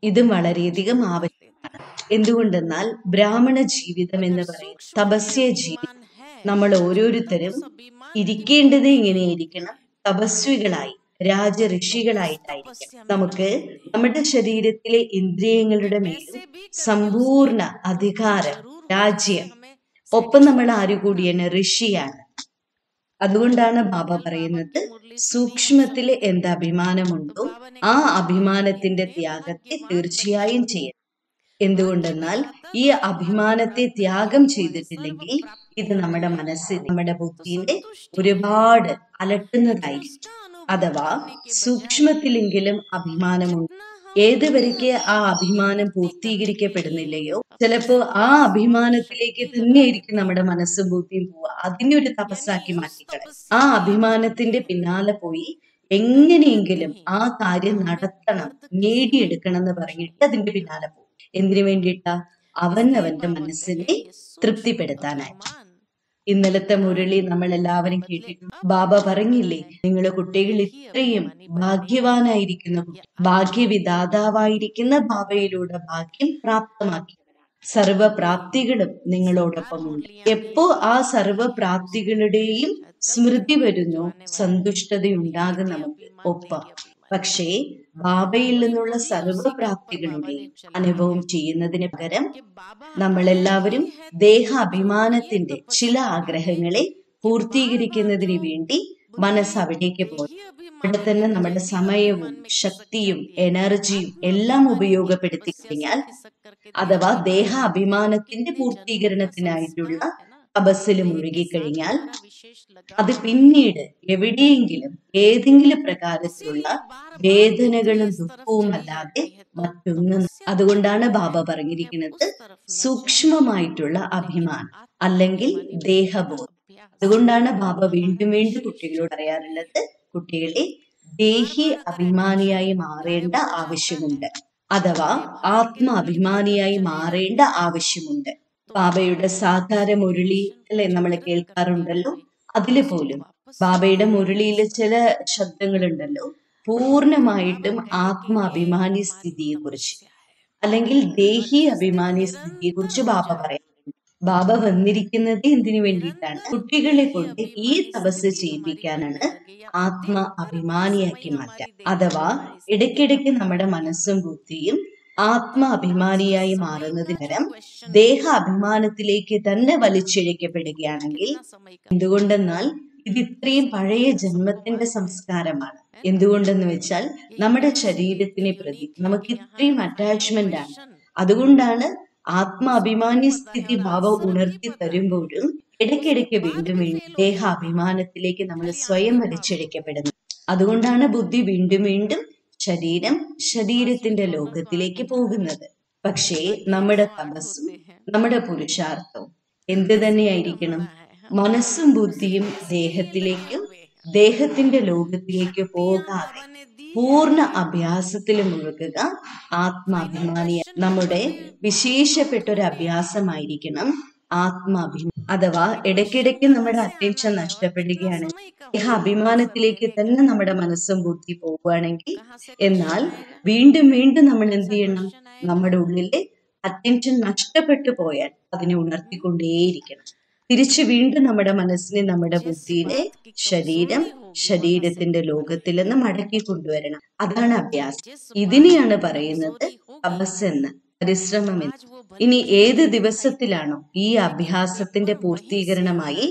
ഇതും വളരെയധികം ആവശ്യമാണ്. എന്തുകൊണ്ടെന്നാൽ ബ്രാഹ്മണ ജീവിതം എന്ന് പറയും തപസ്യ ജീവിതം നമ്മൾ ഓരോരുത്തരും ഇരിക്കേണ്ടത് ഇങ്ങനെ ഇരിക്കണം തപസ്വികളായി. രാജ ഋഷികളായിട്ടായിരിക്കും നമുക്ക് നമ്മുടെ ശരീരത്തിലെ ഇന്ദ്രിയങ്ങളുടെ മേലും സമ്പൂർണ അധികാരം രാജ്യം. ഒപ്പം നമ്മൾ ആര് കൂടിയാണ് ഋഷിയാണ്. അതുകൊണ്ടാണ് ബാബ പറയുന്നത് സൂക്ഷ്മത്തിൽ എന്ത് അഭിമാനമുണ്ടോ ആ അഭിമാനത്തിന്റെ ത്യാഗത്തെ തീർച്ചയായും ചെയ്യണം. എന്തുകൊണ്ടെന്നാൽ ഈ അഭിമാനത്തെ ത്യാഗം ചെയ്തിട്ടില്ലെങ്കിൽ ഇത് നമ്മുടെ മനസ്സിൽ നമ്മുടെ ബുദ്ധിയെ ഒരുപാട് അലട്ടുന്നതായിരിക്കും. അഥവാ സൂക്ഷ്മത്തിലെങ്കിലും അഭിമാനമുണ്ട്. ഏതുവരെയ്ക്ക് ആ അഭിമാനം പൂർത്തീകരിക്കപ്പെടുന്നില്ലയോ ചിലപ്പോ ആ അഭിമാനത്തിലേക്ക് തന്നെയായിരിക്കും നമ്മുടെ മനസ്സും ബുദ്ധിയും പോവുക. അതിനൊരു തപസ്സാക്കി മാറ്റിക്കളെ ആ അഭിമാനത്തിന്റെ പിന്നാലെ പോയി എങ്ങനെയെങ്കിലും ആ കാര്യം നടത്തണം നേടിയെടുക്കണം എന്ന് പറഞ്ഞിട്ട് അതിന്റെ പിന്നാലെ പോകും. എന്തിനു വേണ്ടിയിട്ടാ? അവൻ അവന്റെ മനസ്സിനെ തൃപ്തിപ്പെടുത്താനായി ഇന്നലത്തെ മുരളി നമ്മൾ എല്ലാവരും കേട്ടിട്ടു ബാബ പറഞ്ഞില്ലേ നിങ്ങളെ കുട്ടികൾ ഇത്രയും ഭാഗ്യവാനായിരിക്കുന്ന. ഭാഗ്യവിദാതാവായിരിക്കുന്ന ബാബയിലൂടെ ഭാഗ്യം പ്രാപ്തമാക്കി. സർവപ്രാപ്തികളും നിങ്ങളോടൊപ്പമുണ്ട്. എപ്പോ ആ സർവപ്രാപ്തികളുടെയും സ്മൃതി വരുന്നു. സന്തുഷ്ടതയുണ്ടാകും നമുക്ക്. ഒപ്പം. പക്ഷേ ബാബയിൽ നിന്നുള്ള സർവപ്രാപ്തികളുടെ അനുഭവം ചെയ്യുന്നതിന് പകരം നമ്മളെല്ലാവരും ദേഹാഭിമാനത്തിന്റെ ചില ആഗ്രഹങ്ങളെ പൂർത്തീകരിക്കുന്നതിന് വേണ്ടി മനസ്സ് അവിടേക്ക് പോയി അവിടെ തന്നെ നമ്മുടെ സമയവും ശക്തിയും എനർജിയും എല്ലാം ഉപയോഗപ്പെടുത്തി കഴിഞ്ഞാൽ അഥവാ ദേഹാഭിമാനത്തിന്റെ പൂർത്തീകരണത്തിനായിട്ടുള്ള തപസ്സിൽ മുഴുകിക്കഴിഞ്ഞാൽ അത് പിന്നീട് എവിടെയെങ്കിലും ഏതെങ്കിലും പ്രകാരത്തിലുള്ള വേദനകളും ദുഃഖവും അല്ലാതെ മറ്റൊന്നും അതുകൊണ്ടാണ് ബാബ പറഞ്ഞിരിക്കുന്നത് സൂക്ഷ്മമായിട്ടുള്ള അഭിമാനം അല്ലെങ്കിൽ ദേഹബോധം. അതുകൊണ്ടാണ് ബാബ വീണ്ടും വീണ്ടും കുട്ടികളോട് പറയാറുള്ളത് കുട്ടികളെ ദേഹി അഭിമാനിയായി മാറേണ്ട ആവശ്യമുണ്ട് അഥവാ ആത്മ അഭിമാനിയായി മാറേണ്ട ആവശ്യമുണ്ട്. ബാബയുടെ സാധാര മുരളി അല്ലെ നമ്മൾ കേൾക്കാറുണ്ടല്ലോ? അതിൽ പോലും ബാബയുടെ മുരളിയിൽ ചില ശബ്ദങ്ങളുണ്ടല്ലോ. പൂർണമായിട്ടും ആത്മാഭിമാനി സ്ഥിതിയെ കുറിച്ച് അല്ലെങ്കിൽ ദേഹി അഭിമാനി സ്ഥിതിയെ കുറിച്ച് ബാബ പറയാറുണ്ട്. ബാബ വന്നിരിക്കുന്നത് എന്തിനു വേണ്ടിയിട്ടാണ്? കുട്ടികളെ കൊണ്ട് ഈ തപസ് ചെയ്യിപ്പിക്കാനാണ് ആത്മ അഭിമാനിയാക്കി അഥവാ ഇടയ്ക്കിടയ്ക്ക് നമ്മുടെ മനസ്സും ബുദ്ധിയും ആത്മ അഭിമാനിയായി മാറുന്നതിന് പകരം ദേഹാഭിമാനത്തിലേക്ക് തന്നെ വലിച്ചിഴക്കപ്പെടുകയാണെങ്കിൽ എന്തുകൊണ്ടെന്നാൽ ഇത് ഇത്രയും പഴയ ജന്മത്തിന്റെ സംസ്കാരമാണ്. എന്തുകൊണ്ടെന്ന് വെച്ചാൽ നമ്മുടെ ശരീരത്തിനെ പ്രതി നമുക്ക് ഇത്രയും അറ്റാച്ച്മെന്റ് ആണ്. അതുകൊണ്ടാണ് ആത്മാഭിമാനി സ്ഥിതി ഭാവം ഉണർത്തി തരുമ്പോഴും ഇടയ്ക്കിടയ്ക്ക് വീണ്ടും വീണ്ടും ദേഹാഭിമാനത്തിലേക്ക് നമ്മൾ സ്വയം വലിച്ചെടുക്കപ്പെടുന്നത് അതുകൊണ്ടാണ് ബുദ്ധി വീണ്ടും വീണ്ടും ശരീരം ശരീരത്തിന്റെ ലോകത്തിലേക്ക് പോകുന്നത്. പക്ഷേ നമ്മുടെ തപസ്സും നമ്മുടെ പുരുഷാർത്ഥവും എന്ത് തന്നെയായിരിക്കണം? മനസ്സും ബുദ്ധിയും ദേഹത്തിലേക്കും ദേഹത്തിന്റെ ലോകത്തിലേക്ക് പോകാതെ പൂർണ അഭ്യാസത്തിൽ മുഴുകുക ആത്മാഭിമാനിയ. നമ്മുടെ വിശേഷപ്പെട്ട ഒരു അഭ്യാസമായിരിക്കണം ആത്മാഭിമാനം അഥവാ ഇടയ്ക്കിടയ്ക്ക് നമ്മുടെ അറ്റൻഷൻ നഷ്ടപ്പെടുകയാണ്. അഭിമാനത്തിലേക്ക് തന്നെ നമ്മുടെ മനസ്സും ബുദ്ധി പോവുകയാണെങ്കിൽ എന്നാൽ വീണ്ടും വീണ്ടും നമ്മൾ എന്ത് ചെയ്യണം? നമ്മുടെ ഉള്ളിലെ അറ്റൻഷൻ നഷ്ടപ്പെട്ടു പോയാൽ അതിനെ ഉണർത്തിക്കൊണ്ടേയിരിക്കണം. തിരിച്ചു വീണ്ടും നമ്മുടെ മനസ്സിനെ നമ്മുടെ ബുദ്ധിയിലെ ശരീരം ശരീരത്തിന്റെ ലോകത്തിൽ നിന്ന് മടക്കി കൊണ്ടുവരണം. അതാണ് അഭ്യാസം. ഇതിനെയാണ് പറയുന്നത് തപസ് എന്ന്. പരിശ്രമം ഇനി ഏത് ദിവസത്തിലാണോ ഈ അഭ്യാസത്തിന്റെ പൂർത്തീകരണമായി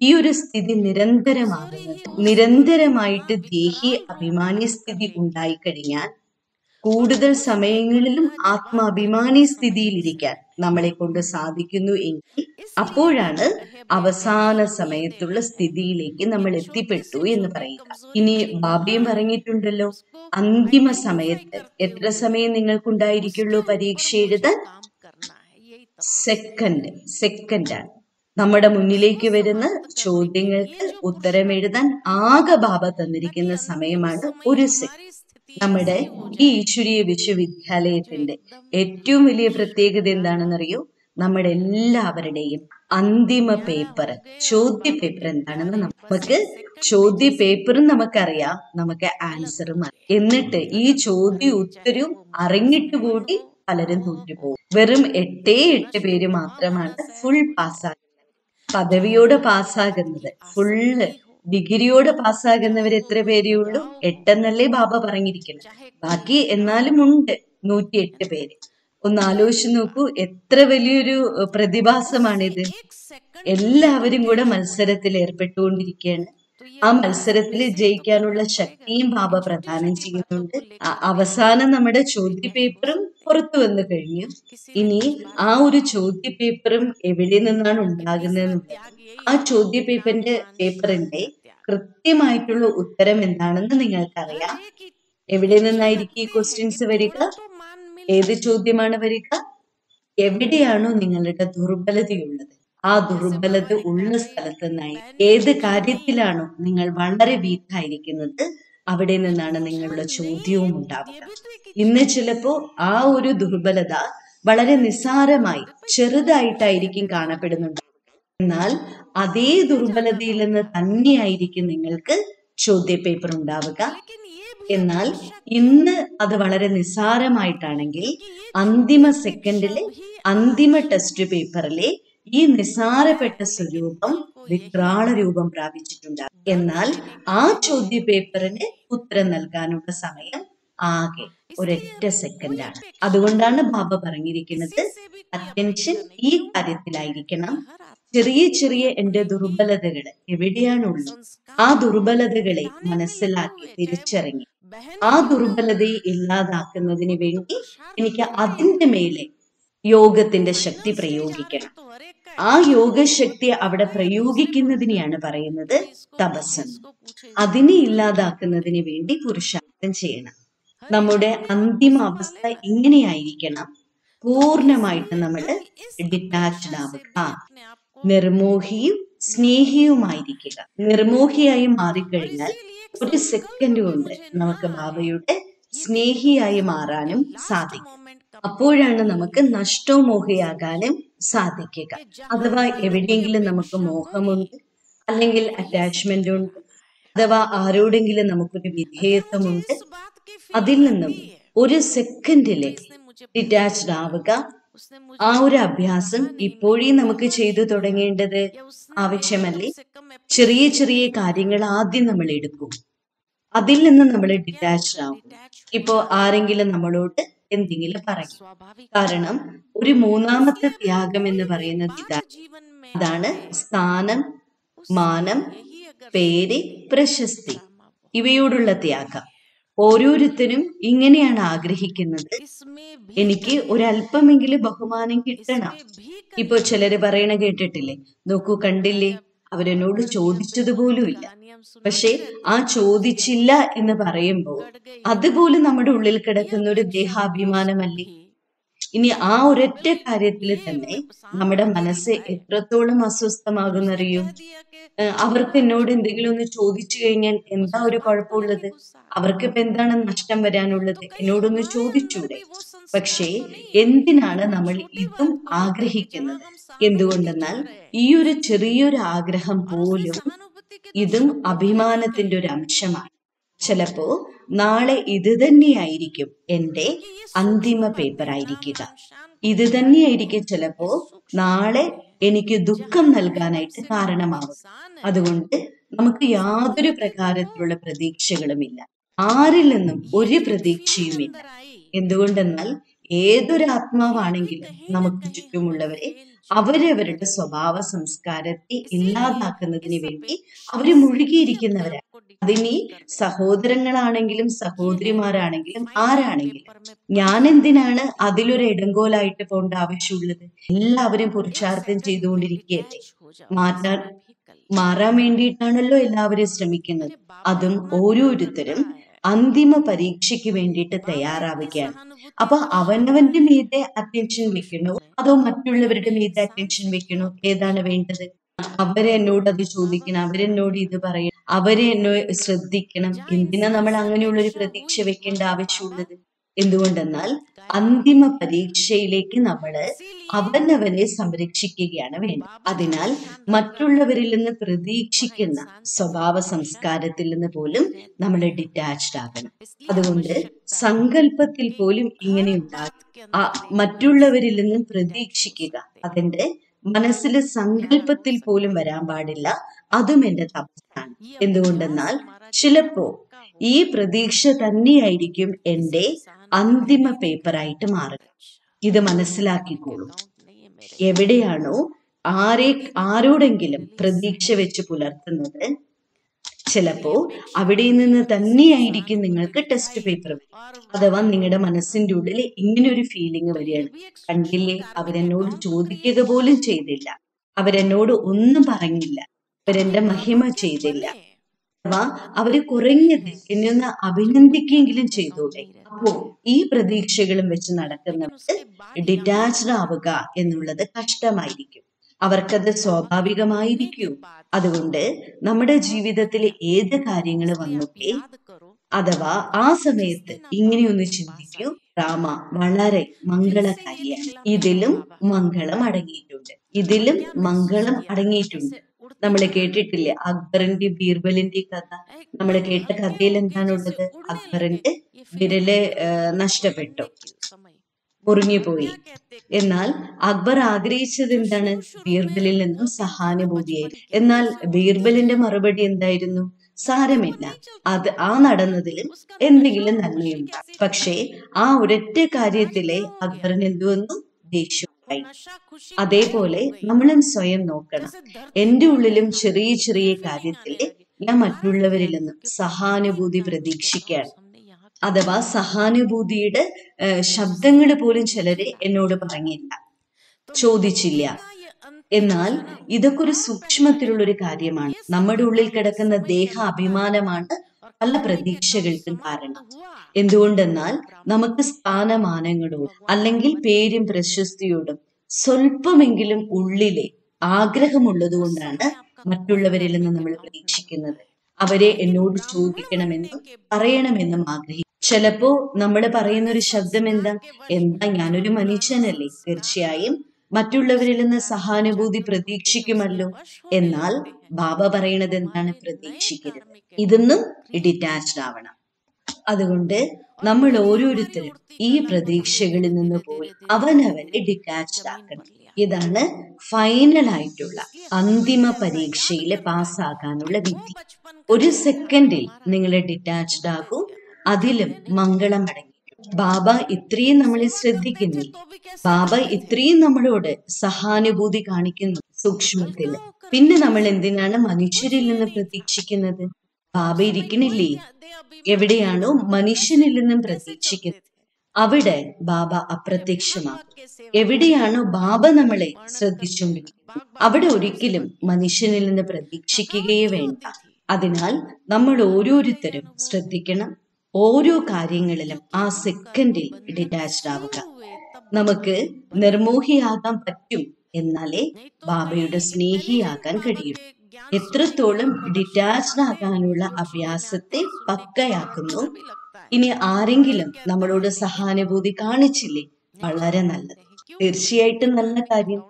ഈ ഒരു സ്ഥിതി നിരന്തരമാകുന്നത്? നിരന്തരമായിട്ട് ദേഹി അഭിമാനി സ്ഥിതി ഉണ്ടായിക്കഴിഞ്ഞാൽ കൂടുതൽ സമയങ്ങളിലും ആത്മാഭിമാനി സ്ഥിതിയിലിരിക്കാൻ നമ്മളെ കൊണ്ട് സാധിക്കുന്നു എങ്കിൽ അപ്പോഴാണ് അവസാന സമയത്തുള്ള സ്ഥിതിയിലേക്ക് നമ്മൾ എത്തിപ്പെട്ടു എന്ന് പറയുക. ഇനി ബാബയും പറഞ്ഞിട്ടുണ്ടല്ലോ അന്തിമ സമയത്ത് എത്ര സമയം നിങ്ങൾക്കുണ്ടായിരിക്കുള്ളൂ പരീക്ഷ എഴുതാൻ? സെക്കൻഡ് സെക്കൻഡാണ് നമ്മുടെ മുന്നിലേക്ക് വരുന്ന ചോദ്യങ്ങൾക്ക് ഉത്തരം എഴുതാൻ ആകെ ബാബ തന്നിരിക്കുന്ന സമയമാണ് ഒരു സെക്കൻഡ് നമ്മുടെ ഈ ഈശ്വരീയ വിശ്വവിദ്യാലയത്തിന്റെ ഏറ്റവും വലിയ പ്രത്യേകത എന്താണെന്നറിയോ? നമ്മുടെ എല്ലാവരുടെയും അന്തിമ പേപ്പർ ചോദ്യ പേപ്പർ എന്താണെന്ന് നമുക്ക് ചോദ്യ പേപ്പറും നമുക്കറിയാം. നമുക്ക് ആൻസറും അറിയാം എന്നിട്ട് ഈ ചോദ്യ ഉത്തരവും അറിഞ്ഞിട്ട് കൂടി പലരും തോറ്റുപോകും. വെറും എട്ടേ എട്ട് പേര് മാത്രമാണ് ഫുൾ പാസ്സാകുന്നത് പദവിയോടെ പാസ്സാകുന്നത് ഫുള്ള് ഡിഗ്രിയോടെ പാസ്സാകുന്നവർ എത്ര പേരേ ഉള്ളൂ എട്ടെന്നല്ലേ ബാബ പറഞ്ഞിരിക്കുന്നത്. ബാക്കി എന്നാലും ഉണ്ട് നൂറ്റി എട്ട് പേര്. ഒന്ന് ആലോചിച്ച് നോക്കൂ എത്ര വലിയൊരു പ്രതിഭാസമാണിത്. എല്ലാവരും കൂടെ മത്സരത്തിൽ ഏർപ്പെട്ടുകൊണ്ടിരിക്കുകയാണ്. ആ മത്സരത്തിൽ ജയിക്കാനുള്ള ശക്തിയും ബാബ പ്രദാനം ചെയ്യുന്നുണ്ട്. അവസാനം നമ്മുടെ ചോദ്യ പേപ്പറും പുറത്തു വന്നു കഴിഞ്ഞു. ഇനി ആ ഒരു ചോദ്യ പേപ്പറും എവിടെ നിന്നാണ് ഉണ്ടാകുന്നത് ആ ചോദ്യ പേപ്പറിന്റെ പേപ്പറിന്റെ കൃത്യമായിട്ടുള്ള ഉത്തരം എന്താണെന്ന് നിങ്ങൾക്കറിയാം. എവിടെ നിന്നായിരിക്കും ഈ ക്വസ്റ്റ്യൻസ് വരിക? ഏത് ചോദ്യമാണ് വരിക? എവിടെയാണോ നിങ്ങളുടെ ദുർബലതയുള്ളത്. ആ ദുർബലത ഉള്ള സ്ഥലത്ത് നിന്നായി ഏത് കാര്യത്തിലാണോ നിങ്ങൾ വളരെ വീക്കായിരിക്കുന്നത് അവിടെ നിന്നാണ് നിങ്ങളുടെ ചോദ്യവും ഉണ്ടാവുക. ഇന്ന് ചിലപ്പോ ആ ഒരു ദുർബലത വളരെ നിസ്സാരമായി ചെറുതായിട്ടായിരിക്കും കാണപ്പെടുന്നുണ്ട് എന്നാൽ അതേ ദുർബലതയിൽ നിന്ന് തന്നെയായിരിക്കും നിങ്ങൾക്ക് ചോദ്യ പേപ്പർ ഉണ്ടാവുക. എന്നാൽ ഇന്ന് അത് വളരെ നിസ്സാരമായിട്ടാണെങ്കിൽ അന്തിമ സെക്കൻഡിലെ അന്തിമ ടെസ്റ്റ് പേപ്പറിലെ ഈ നിസ്സാരപ്പെട്ട സ്വരൂപം വിക്രാള രൂപം പ്രാപിച്ചിട്ടുണ്ടാകും. എന്നാൽ ആ ചോദ്യ പേപ്പറിന് ഉത്തരം നൽകാനുള്ള സമയം ആകെ ഒരൊറ്റ സെക്കൻഡാണ്. അതുകൊണ്ടാണ് ബാബ പറഞ്ഞിരിക്കുന്നത് അറ്റൻഷൻ ഈ കാര്യത്തിലായിരിക്കണം. ചെറിയ ചെറിയ എന്റെ ദുർബലതകൾ എവിടെയാണുള്ളത്? ആ ദുർബലതകളെ മനസ്സിലാക്കി തിരിച്ചറിഞ്ഞ്. ആ ദുർബലതയെ ഇല്ലാതാക്കുന്നതിന് വേണ്ടി എനിക്ക് അതിന്റെ മേലെ യോഗത്തിന്റെ ശക്തി പ്രയോഗിക്കണം. ആ യോഗശക്തി അവിടെ പ്രയോഗിക്കുന്നതിനെയാണ് പറയുന്നത് തപസ്സെന്ന്. അതിനെ ഇല്ലാതാക്കുന്നതിന് വേണ്ടി പുരുഷാർത്ഥം ചെയ്യണം. നമ്മുടെ അന്തിമ അവസ്ഥ എങ്ങനെയായിരിക്കണം? പൂർണമായിട്ട് നമ്മൾ ഡിറ്റാച്ച്ഡ് ആവുക. നിർമോഹിയും സ്നേഹിയുമായിരിക്കുക. നിർമോഹിയായി മാറിക്കഴിഞ്ഞാൽ ഒരു സെക്കൻഡ് കൊണ്ട് നമുക്ക് ബാബയുടെ സ്നേഹിയായി മാറാനും സാധിക്കും. അപ്പോഴാണ് നമുക്ക് നഷ്ടമോഹിയാകാനും സാധിക്കുക. അഥവാ എവിടെയെങ്കിലും നമുക്ക് മോഹമുണ്ട് അല്ലെങ്കിൽ അറ്റാച്ച്മെന്റ് ഉണ്ട് അഥവാ ആരോടെങ്കിലും നമുക്കൊരു വിധേയത്വമുണ്ട് അതിൽ നിന്നും ഒരു സെക്കൻഡിലെ ഡിറ്റാച്ച്ഡ് ആവുക. ആ ഒരു അഭ്യാസം ഇപ്പോഴേ നമുക്ക് ചെയ്തു തുടങ്ങേണ്ടത് ആവശ്യമല്ലേ? ചെറിയ ചെറിയ കാര്യങ്ങൾ ആദ്യം നമ്മൾ എടുക്കും. അതിൽ നിന്ന് നമ്മൾ ഡിറ്റാച്ച്ഡ് ആവും. ഇപ്പോ ആരെങ്കിലും നമ്മളോട് എന്തെങ്കിലും പറയും. കാരണം ഒരു മൂന്നാമത്തെ ത്യാഗം എന്ന് പറയുന്നത് അതാണ് സ്ഥാനം മാനം പേര് പ്രശസ്തി. ഇവയോടുള്ള ത്യാഗം. ഓരോരുത്തരും ഇങ്ങനെയാണ് ആഗ്രഹിക്കുന്നത്. എനിക്ക് ഒരല്പമെങ്കിലും ബഹുമാനം കിട്ടണം. ഇപ്പൊ ചിലര് പറയണ കേട്ടിട്ടില്ലേ? നോക്കൂ കണ്ടില്ലേ? അവരെന്നോട് ചോദിച്ചതുപോലുമില്ല പക്ഷെ ആ ചോദിച്ചില്ല എന്ന് പറയുമ്പോൾ അതുപോലും നമ്മുടെ ഉള്ളിൽ കിടക്കുന്ന ഒരു ദേഹാഭിമാനമല്ലേ? ഇനി ആ ഒരൊറ്റ കാര്യത്തിൽ തന്നെ നമ്മുടെ മനസ്സ് എത്രത്തോളം അസ്വസ്ഥമാകുന്നറിയും? അവർക്ക് എന്നോട് എന്തെങ്കിലും ഒന്ന് ചോദിച്ചു കഴിഞ്ഞാൽ എന്താ ഒരു കുഴപ്പമുള്ളത്? അവർക്ക് ഇപ്പൊ എന്താണ് നഷ്ടം വരാനുള്ളത്? എന്നോടൊന്ന് ചോദിച്ചൂടെ? പക്ഷേ എന്തിനാണ് നമ്മൾ ഇതും ആഗ്രഹിക്കുന്നത്? എന്തുകൊണ്ടെന്നാൽ ഈ ഒരു ചെറിയൊരു ആഗ്രഹം പോലും ഇതും അഭിമാനത്തിന്റെ ഒരു അംശമാണ്. ചിലപ്പോ നാളെ ഇത് തന്നെയായിരിക്കും എന്റെ അന്തിമ പേപ്പർ ആയിരിക്കുക ഇത് തന്നെയായിരിക്കും ചിലപ്പോ നാളെ എനിക്ക് ദുഃഖം നൽകാനായിട്ട് കാരണമാവും. അതുകൊണ്ട് നമുക്ക് യാതൊരു പ്രകാരത്തിലുള്ള പ്രതീക്ഷകളുമില്ല. ആരിൽ നിന്നും ഒരു പ്രതീക്ഷയുമില്ല. എന്തുകൊണ്ടെന്നാൽ ഏതൊരു ആത്മാവാണെങ്കിലും നമുക്ക് ചുറ്റുമുള്ളവരെ അവരവരുടെ സ്വഭാവ സംസ്കാരത്തെ ഇല്ലാതാക്കുന്നതിന് വേണ്ടി അവർ മുഴുകിയിരിക്കുന്നവരാണ് അതിനി സഹോദരങ്ങളാണെങ്കിലും സഹോദരിമാരാണെങ്കിലും ആരാണെങ്കിലും ഞാൻ എന്തിനാണ് അതിലൊരു ഇടങ്കോലായിട്ട് പോകേണ്ട ആവശ്യമുള്ളത് എല്ലാവരും പുരുഷാർത്ഥം ചെയ്തുകൊണ്ടിരിക്കുകയല്ലേ മാറ്റാൻ മാറാൻ വേണ്ടിയിട്ടാണല്ലോ എല്ലാവരും ശ്രമിക്കുന്നത് അതും ഓരോരുത്തരും അന്തിമ പരീക്ഷയ്ക്ക് വേണ്ടിയിട്ട് തയ്യാറാവുകയാണ്. അപ്പൊ അവനവന്റെ മീതെ അറ്റൻഷൻ വെക്കണോ? അതോ മറ്റുള്ളവരുടെ മീതെ അറ്റൻഷൻ വെക്കണോ? ഏതാണ് വേണ്ടത്? അവരെന്നോട് അത് ചോദിക്കണം അവരെന്നോട് ഇത് പറയണം അവരെ എന്നോ ശ്രദ്ധിക്കണം. എന്തിനാ നമ്മൾ അങ്ങനെയുള്ള ഒരു പ്രതീക്ഷ വെക്കേണ്ട ആവശ്യമുള്ളത്? എന്തുകൊണ്ടെന്നാൽ അന്തിമ പരീക്ഷയിലേക്ക് നമ്മൾ അവനവനെ സംരക്ഷിക്കുകയാണ് വേണ്ടത്. അതിനാൽ മറ്റുള്ളവരിൽ നിന്ന് പ്രതീക്ഷിക്കുന്ന സ്വഭാവ സംസ്കാരത്തിൽ നിന്ന് പോലും നമ്മൾ ഡിറ്റാച്ച്ഡ് ആകണം. അതുകൊണ്ട് സങ്കല്പത്തിൽ പോലും ഇങ്ങനെ ഉണ്ടാകും മറ്റുള്ളവരിൽ നിന്നും പ്രതീക്ഷിക്കുക. അതിന്റെ മനസ്സിൽ സങ്കല്പത്തിൽ പോലും വരാൻ പാടില്ല. അതും എന്റെ തപസ്സാണ്. എന്തുകൊണ്ടെന്നാൽ ചിലപ്പോ ഈ പ്രതീക്ഷ തന്നെയായിരിക്കും എന്റെ അന്തിമ പേപ്പറായിട്ട് മാറുക. ഇത് മനസ്സിലാക്കിക്കോളൂ. എവിടെയാണോ ആരെ ആരോടെങ്കിലും പ്രതീക്ഷ വെച്ച് പുലർത്തുന്നത് ചിലപ്പോ അവിടെ നിന്ന് തന്നെയായിരിക്കും നിങ്ങൾക്ക് ടെസ്റ്റ് പേപ്പർ അഥവാ നിങ്ങളുടെ മനസ്സിന്റെ ഉള്ളിൽ ഇങ്ങനെ ഒരു ഫീലിംഗ് വരികയാണ്. കണ്ടില്ലേ? അവരെന്നോട് ചോദിക്കുക പോലും ചെയ്തില്ല. അവരെന്നോട് ഒന്നും പറഞ്ഞില്ല. അവരെന്റെ മഹിമ ചെയ്തില്ല. അവർ കുറഞ്ഞത് എന്നൊന്ന് അഭിനന്ദിക്കുകയെങ്കിലും ചെയ്തൂടെ? അപ്പോ ഈ പ്രതീക്ഷകളും വെച്ച് നടക്കുന്നവർക്ക് ഡിറ്റാച്ച്ഡ് ആവുക എന്നുള്ളത് കഷ്ടമായിരിക്കും. അവർക്കത് സ്വാഭാവികമായിരിക്കും. അതുകൊണ്ട് നമ്മുടെ ജീവിതത്തിൽ ഏത് കാര്യങ്ങൾ വന്നൊക്കെ അഥവാ ആ സമയത്ത് ഇങ്ങനെയൊന്ന് ചിന്തിക്കൂ. രാമ വളരെ മംഗളകാരിയാണ്. ഇതിലും മംഗളം അടങ്ങിയിട്ടുണ്ട്. ഇതിലും മംഗളം അടങ്ങിയിട്ടുണ്ട്. നമ്മൾ കേട്ടിട്ടില്ലേ? അക്ബറിന്റെ ബീർബലിന്റെ കഥ. നമ്മൾ കേട്ട കഥയിൽ എന്താണുള്ളത് അക്ബറിന്റെ വിരൽ നഷ്ടപ്പെട്ടു. മുറിഞ്ഞുപോയി. എന്നാൽ അക്ബർ ആഗ്രഹിച്ചത് എന്താണ്? ബീർബലിൽ നിന്നും സഹാനുഭൂതിയായി. എന്നാൽ ബീർബലിന്റെ മറുപടി എന്തായിരുന്നു? സാരമില്ല. അത് ആ നടന്നതിലും എന്തെങ്കിലും നന്മയുണ്ട്. പക്ഷേ ആ ഒരൊറ്റ കാര്യത്തിലെ അക്ബറിന് എന്തു വന്നു ദേഷ്യമായി അതേപോലെ നമ്മളും സ്വയം നോക്കണം. എന്റെ ഉള്ളിലും ചെറിയ ചെറിയ കാര്യത്തിൽ ഞാൻ മറ്റുള്ളവരിൽ നിന്നും സഹാനുഭൂതി പ്രതീക്ഷിക്കുകയാണ്. അഥവാ സഹാനുഭൂതിയുടെ ശബ്ദങ്ങൾ പോലും ചിലര് എന്നോട് പറഞ്ഞില്ല. ചോദിച്ചില്ല. എന്നാൽ ഇതൊക്കെ ഒരു സൂക്ഷ്മത്തിലുള്ള ഒരു കാര്യമാണ്. നമ്മുടെ ഉള്ളിൽ കിടക്കുന്ന ദേഹ അഭിമാനമാണ് പല പ്രതീക്ഷകൾക്കും കാരണം. എന്തുകൊണ്ടെന്നാൽ നമുക്ക് സ്ഥാനമാനങ്ങളോടും അല്ലെങ്കിൽ പേരും പ്രശസ്തിയോടും സ്വല്പമെങ്കിലും ഉള്ളിലെ ആഗ്രഹമുള്ളത് കൊണ്ടാണ് മറ്റുള്ളവരിൽ നിന്ന് നമ്മൾ പ്രതീക്ഷിക്കുന്നത്. അവരെ എന്നോട് ചോദിക്കണമെന്നും പറയണമെന്നും ആഗ്രഹിക്കും ചിലപ്പോ നമ്മൾ പറയുന്ന ഒരു ശബ്ദം എന്താ? എന്താ? ഞാനൊരു മനുഷ്യനല്ലേ. തീർച്ചയായും മറ്റുള്ളവരിൽ നിന്ന് സഹാനുഭൂതി പ്രതീക്ഷിക്കുമല്ലോ. എന്നാൽ ബാബ പറയണത് എന്താണ്? പ്രതീക്ഷിക്കരുത്. ഇതൊന്നും ഡിറ്റാച്ച്ഡ് ആവണം. അതുകൊണ്ട് നമ്മൾ ഓരോരുത്തരും ഈ പ്രതീക്ഷകളിൽ നിന്ന് പോയി അവനവനെ ഡിറ്റാച്ച്ഡ് ആക്കണം. ഇതാണ് ഫൈനൽ ആയിട്ടുള്ള അന്തിമ പരീക്ഷയിൽ പാസ്സാകാനുള്ള വിധി. ഒരു സെക്കൻഡിൽ നിങ്ങൾ ഡിറ്റാച്ച്ഡ് ആകും. അതിലും മംഗളം അടങ്ങി ബാബ ഇത്രയും നമ്മളെ ശ്രദ്ധിക്കുന്നു. ബാബ ഇത്രയും നമ്മളോട് സഹാനുഭൂതി കാണിക്കുന്നു സൂക്ഷ്മത്തിൽ. പിന്നെ നമ്മൾ എന്തിനാണ് മനുഷ്യരിൽ നിന്ന് പ്രതീക്ഷിക്കുന്നത്? ബാബ ഇരിക്കണില്ലേ? എവിടെയാണോ മനുഷ്യനിൽ നിന്നും പ്രതീക്ഷിക്കുന്നത്. അവിടെ ബാബ അപ്രത്യക്ഷമാകും. എവിടെയാണോ ബാബ നമ്മളെ ശ്രദ്ധിച്ചുകൊണ്ടിരിക്കുന്നത്? അവിടെ ഒരിക്കലും മനുഷ്യനിൽ നിന്ന് പ്രതീക്ഷിക്കുകയേ വേണ്ട. അതിനാൽ നമ്മൾ ഓരോരുത്തരും ശ്രദ്ധിക്കണം ഓരോ കാര്യങ്ങളിലും ആ സെക്കൻഡിൽ ഡിറ്റാച്ച്ഡ് ആവുക. നമുക്ക് നിർമോഹിയാകാൻ പറ്റും എന്നാലേ ബാബയുടെ സ്നേഹിയാകാൻ കഴിയും. എത്രത്തോളം ഡിറ്റാച്ച്ഡ് ആകാനുള്ള അഭ്യാസത്തെ പക്കയാക്കുന്നു ഇനി ആരെങ്കിലും നമ്മളോട് സഹാനുഭൂതി കാണിച്ചില്ലേ? വളരെ നല്ലത്. തീർച്ചയായിട്ടും നല്ല കാര്യം.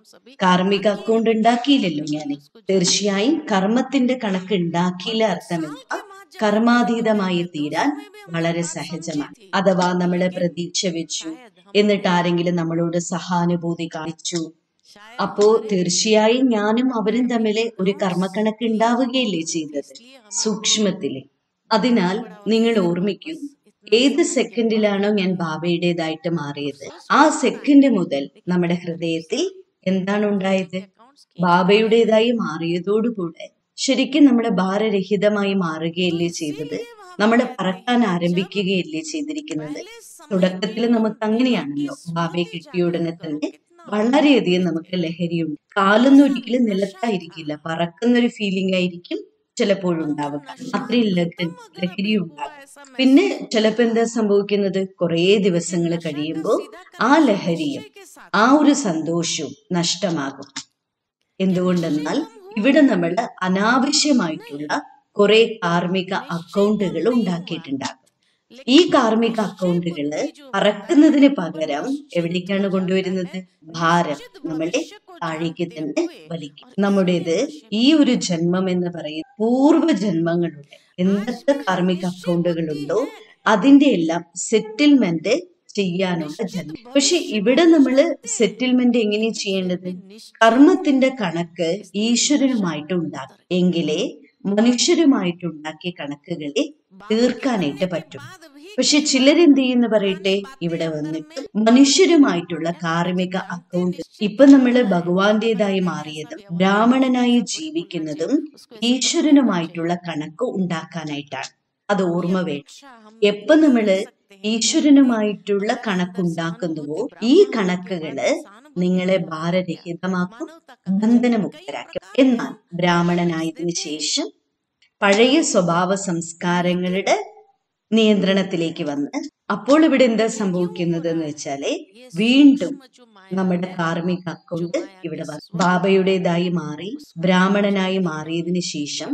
കാർമിക അക്കൗണ്ട് ഉണ്ടാക്കിയില്ലല്ലോ ഞാൻ തീർച്ചയായും കർമ്മത്തിന്റെ കണക്ക് ഉണ്ടാക്കിയില്ല അർത്ഥമെന്ന കർമാതീതമായി തീരാൻ വളരെ സഹജമാണ്. അഥവാ നമ്മളെ പ്രതീക്ഷ വെച്ചു എന്നിട്ട് ആരെങ്കിലും നമ്മളോട് സഹാനുഭൂതി കാണിച്ചു. അപ്പോ തീർച്ചയായും ഞാനും അവരും തമ്മിലെ ഒരു കർമ്മക്കണക്ക് ഉണ്ടാവുകയല്ലേ ചെയ്തത്? സൂക്ഷ്മത്തിൽ. അതിനാൽ നിങ്ങൾ ഓർമ്മിക്കും ഏത് സെക്കൻഡിലാണോ ഞാൻ ബാബയുടേതായിട്ട് മാറിയത്. ആ സെക്കൻഡ് മുതൽ നമ്മുടെ ഹൃദയത്തിൽ എന്താണ് ഉണ്ടായത്? ബാബയുടേതായി മാറിയതോടുകൂടെ ശരിക്കും നമ്മൾ ഭാരരഹിതമായി മാറുകയല്ലേ ചെയ്തത്? നമ്മൾ പറക്കാൻ ആരംഭിക്കുകയല്ലേ ചെയ്തിരിക്കുന്നത്? തുടക്കത്തിൽ നമുക്ക് അങ്ങനെയാണല്ലോ. ബാബയെ കിട്ടിയ ഉടനെ തന്നെ വളരെയധികം നമുക്ക് ലഹരിയുണ്ട്. കാലൊന്നും ഒരിക്കലും നിലത്തായിരിക്കില്ല. പറക്കുന്നൊരു ഫീലിംഗ് ആയിരിക്കും ചിലപ്പോഴും ഉണ്ടാവുക. അത്രയും ലഹരി ഉണ്ടാകും. പിന്നെ ചിലപ്പോ എന്താ സംഭവിക്കുന്നത്? കുറേ ദിവസങ്ങൾ കഴിയുമ്പോൾ ആ ലഹരിയും ആ ഒരു സന്തോഷവും നഷ്ടമാകും. എന്തുകൊണ്ടെന്നാൽ ഇവിടെ നമ്മൾ അനാവശ്യമായിട്ടുള്ള കുറെ കാർമിക അക്കൗണ്ടുകൾ ഉണ്ടാക്കിയിട്ടുണ്ടാകും. ഈ കാർമിക അക്കൗണ്ടുകൾ പറക്കുന്നതിന് പകരം എവിടേക്കാണ് കൊണ്ടുവരുന്നത്? ഭാരം നമ്മളുടെ താഴേക്ക് തന്നെ വലിക്കും. നമ്മുടേത് ഈ ഒരു ജന്മം എന്ന് പറയുന്ന പൂർവ ജന്മങ്ങളുടെ എന്തൊക്കെ കാർമിക അക്കൗണ്ടുകളുണ്ടോ അതിന്റെ എല്ലാം സെറ്റിൽമെന്റ് ചെയ്യാനുള്ള ജന്മം പക്ഷെ ഇവിടെ നമ്മൾ സെറ്റിൽമെന്റ് എങ്ങനെ ചെയ്യേണ്ടത്? കർമ്മത്തിന്റെ കണക്ക് ഈശ്വരനുമായിട്ട് ഉണ്ടാകും എങ്കിലേ മനുഷ്യരുമായിട്ടുണ്ടാക്കിയ കണക്കുകളെ തീർക്കാനായിട്ട് പറ്റും. പക്ഷെ ചിലരെന്ത് ചെയ്യുന്ന പറയട്ടെ? ഇവിടെ വന്നിട്ട് മനുഷ്യരുമായിട്ടുള്ള കാർമിക അക്കൗണ്ട് ഇപ്പൊ നമ്മൾ ഭഗവാന്റേതായി മാറിയതും ബ്രാഹ്മണനായി ജീവിക്കുന്നതും ഈശ്വരനുമായിട്ടുള്ള കണക്ക് ഉണ്ടാക്കാനായിട്ടാണ്. അത് ഓർമ്മ വേണം. എപ്പൊ നമ്മൾ ഈശ്വരനുമായിട്ടുള്ള കണക്കുണ്ടാക്കുന്നുവോ? ഈ കണക്കുകൾ നിങ്ങളെ ഭാരരഹിതമാക്കും ബന്ധനമുക്തരാക്കും. എന്നാൽ ബ്രാഹ്മണനായതിനു ശേഷം പഴയ സ്വഭാവ സംസ്കാരങ്ങളുടെ നിയന്ത്രണത്തിലേക്ക് വന്ന് അപ്പോൾ ഇവിടെ എന്താ സംഭവിക്കുന്നത് എന്ന് വെച്ചാൽ വീണ്ടും നമ്മുടെ കാർമിക അക്കൗണ്ട് ഇവിടെ ബാബയുടേതായി മാറി ബ്രാഹ്മണനായി മാറിയതിനു ശേഷം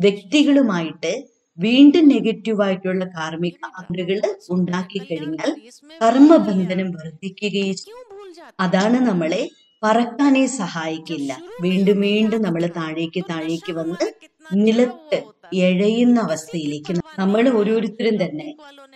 വ്യക്തികളുമായിട്ട് വീണ്ടും നെഗറ്റീവായിട്ടുള്ള കാർമിക അക്കൗണ്ടുകൾ ഉണ്ടാക്കി കഴിഞ്ഞാൽ കർമ്മബന്ധനം വർദ്ധിക്കുകയും അതാണ് നമ്മളെ പറക്കാനേ സഹായിക്കില്ല. വീണ്ടും വീണ്ടും നമ്മൾ താഴേക്ക് താഴേക്ക് വന്ന് നിലത്ത് എഴയുന്ന അവസ്ഥയിലേക്ക് നമ്മൾ ഓരോരുത്തരും തന്നെ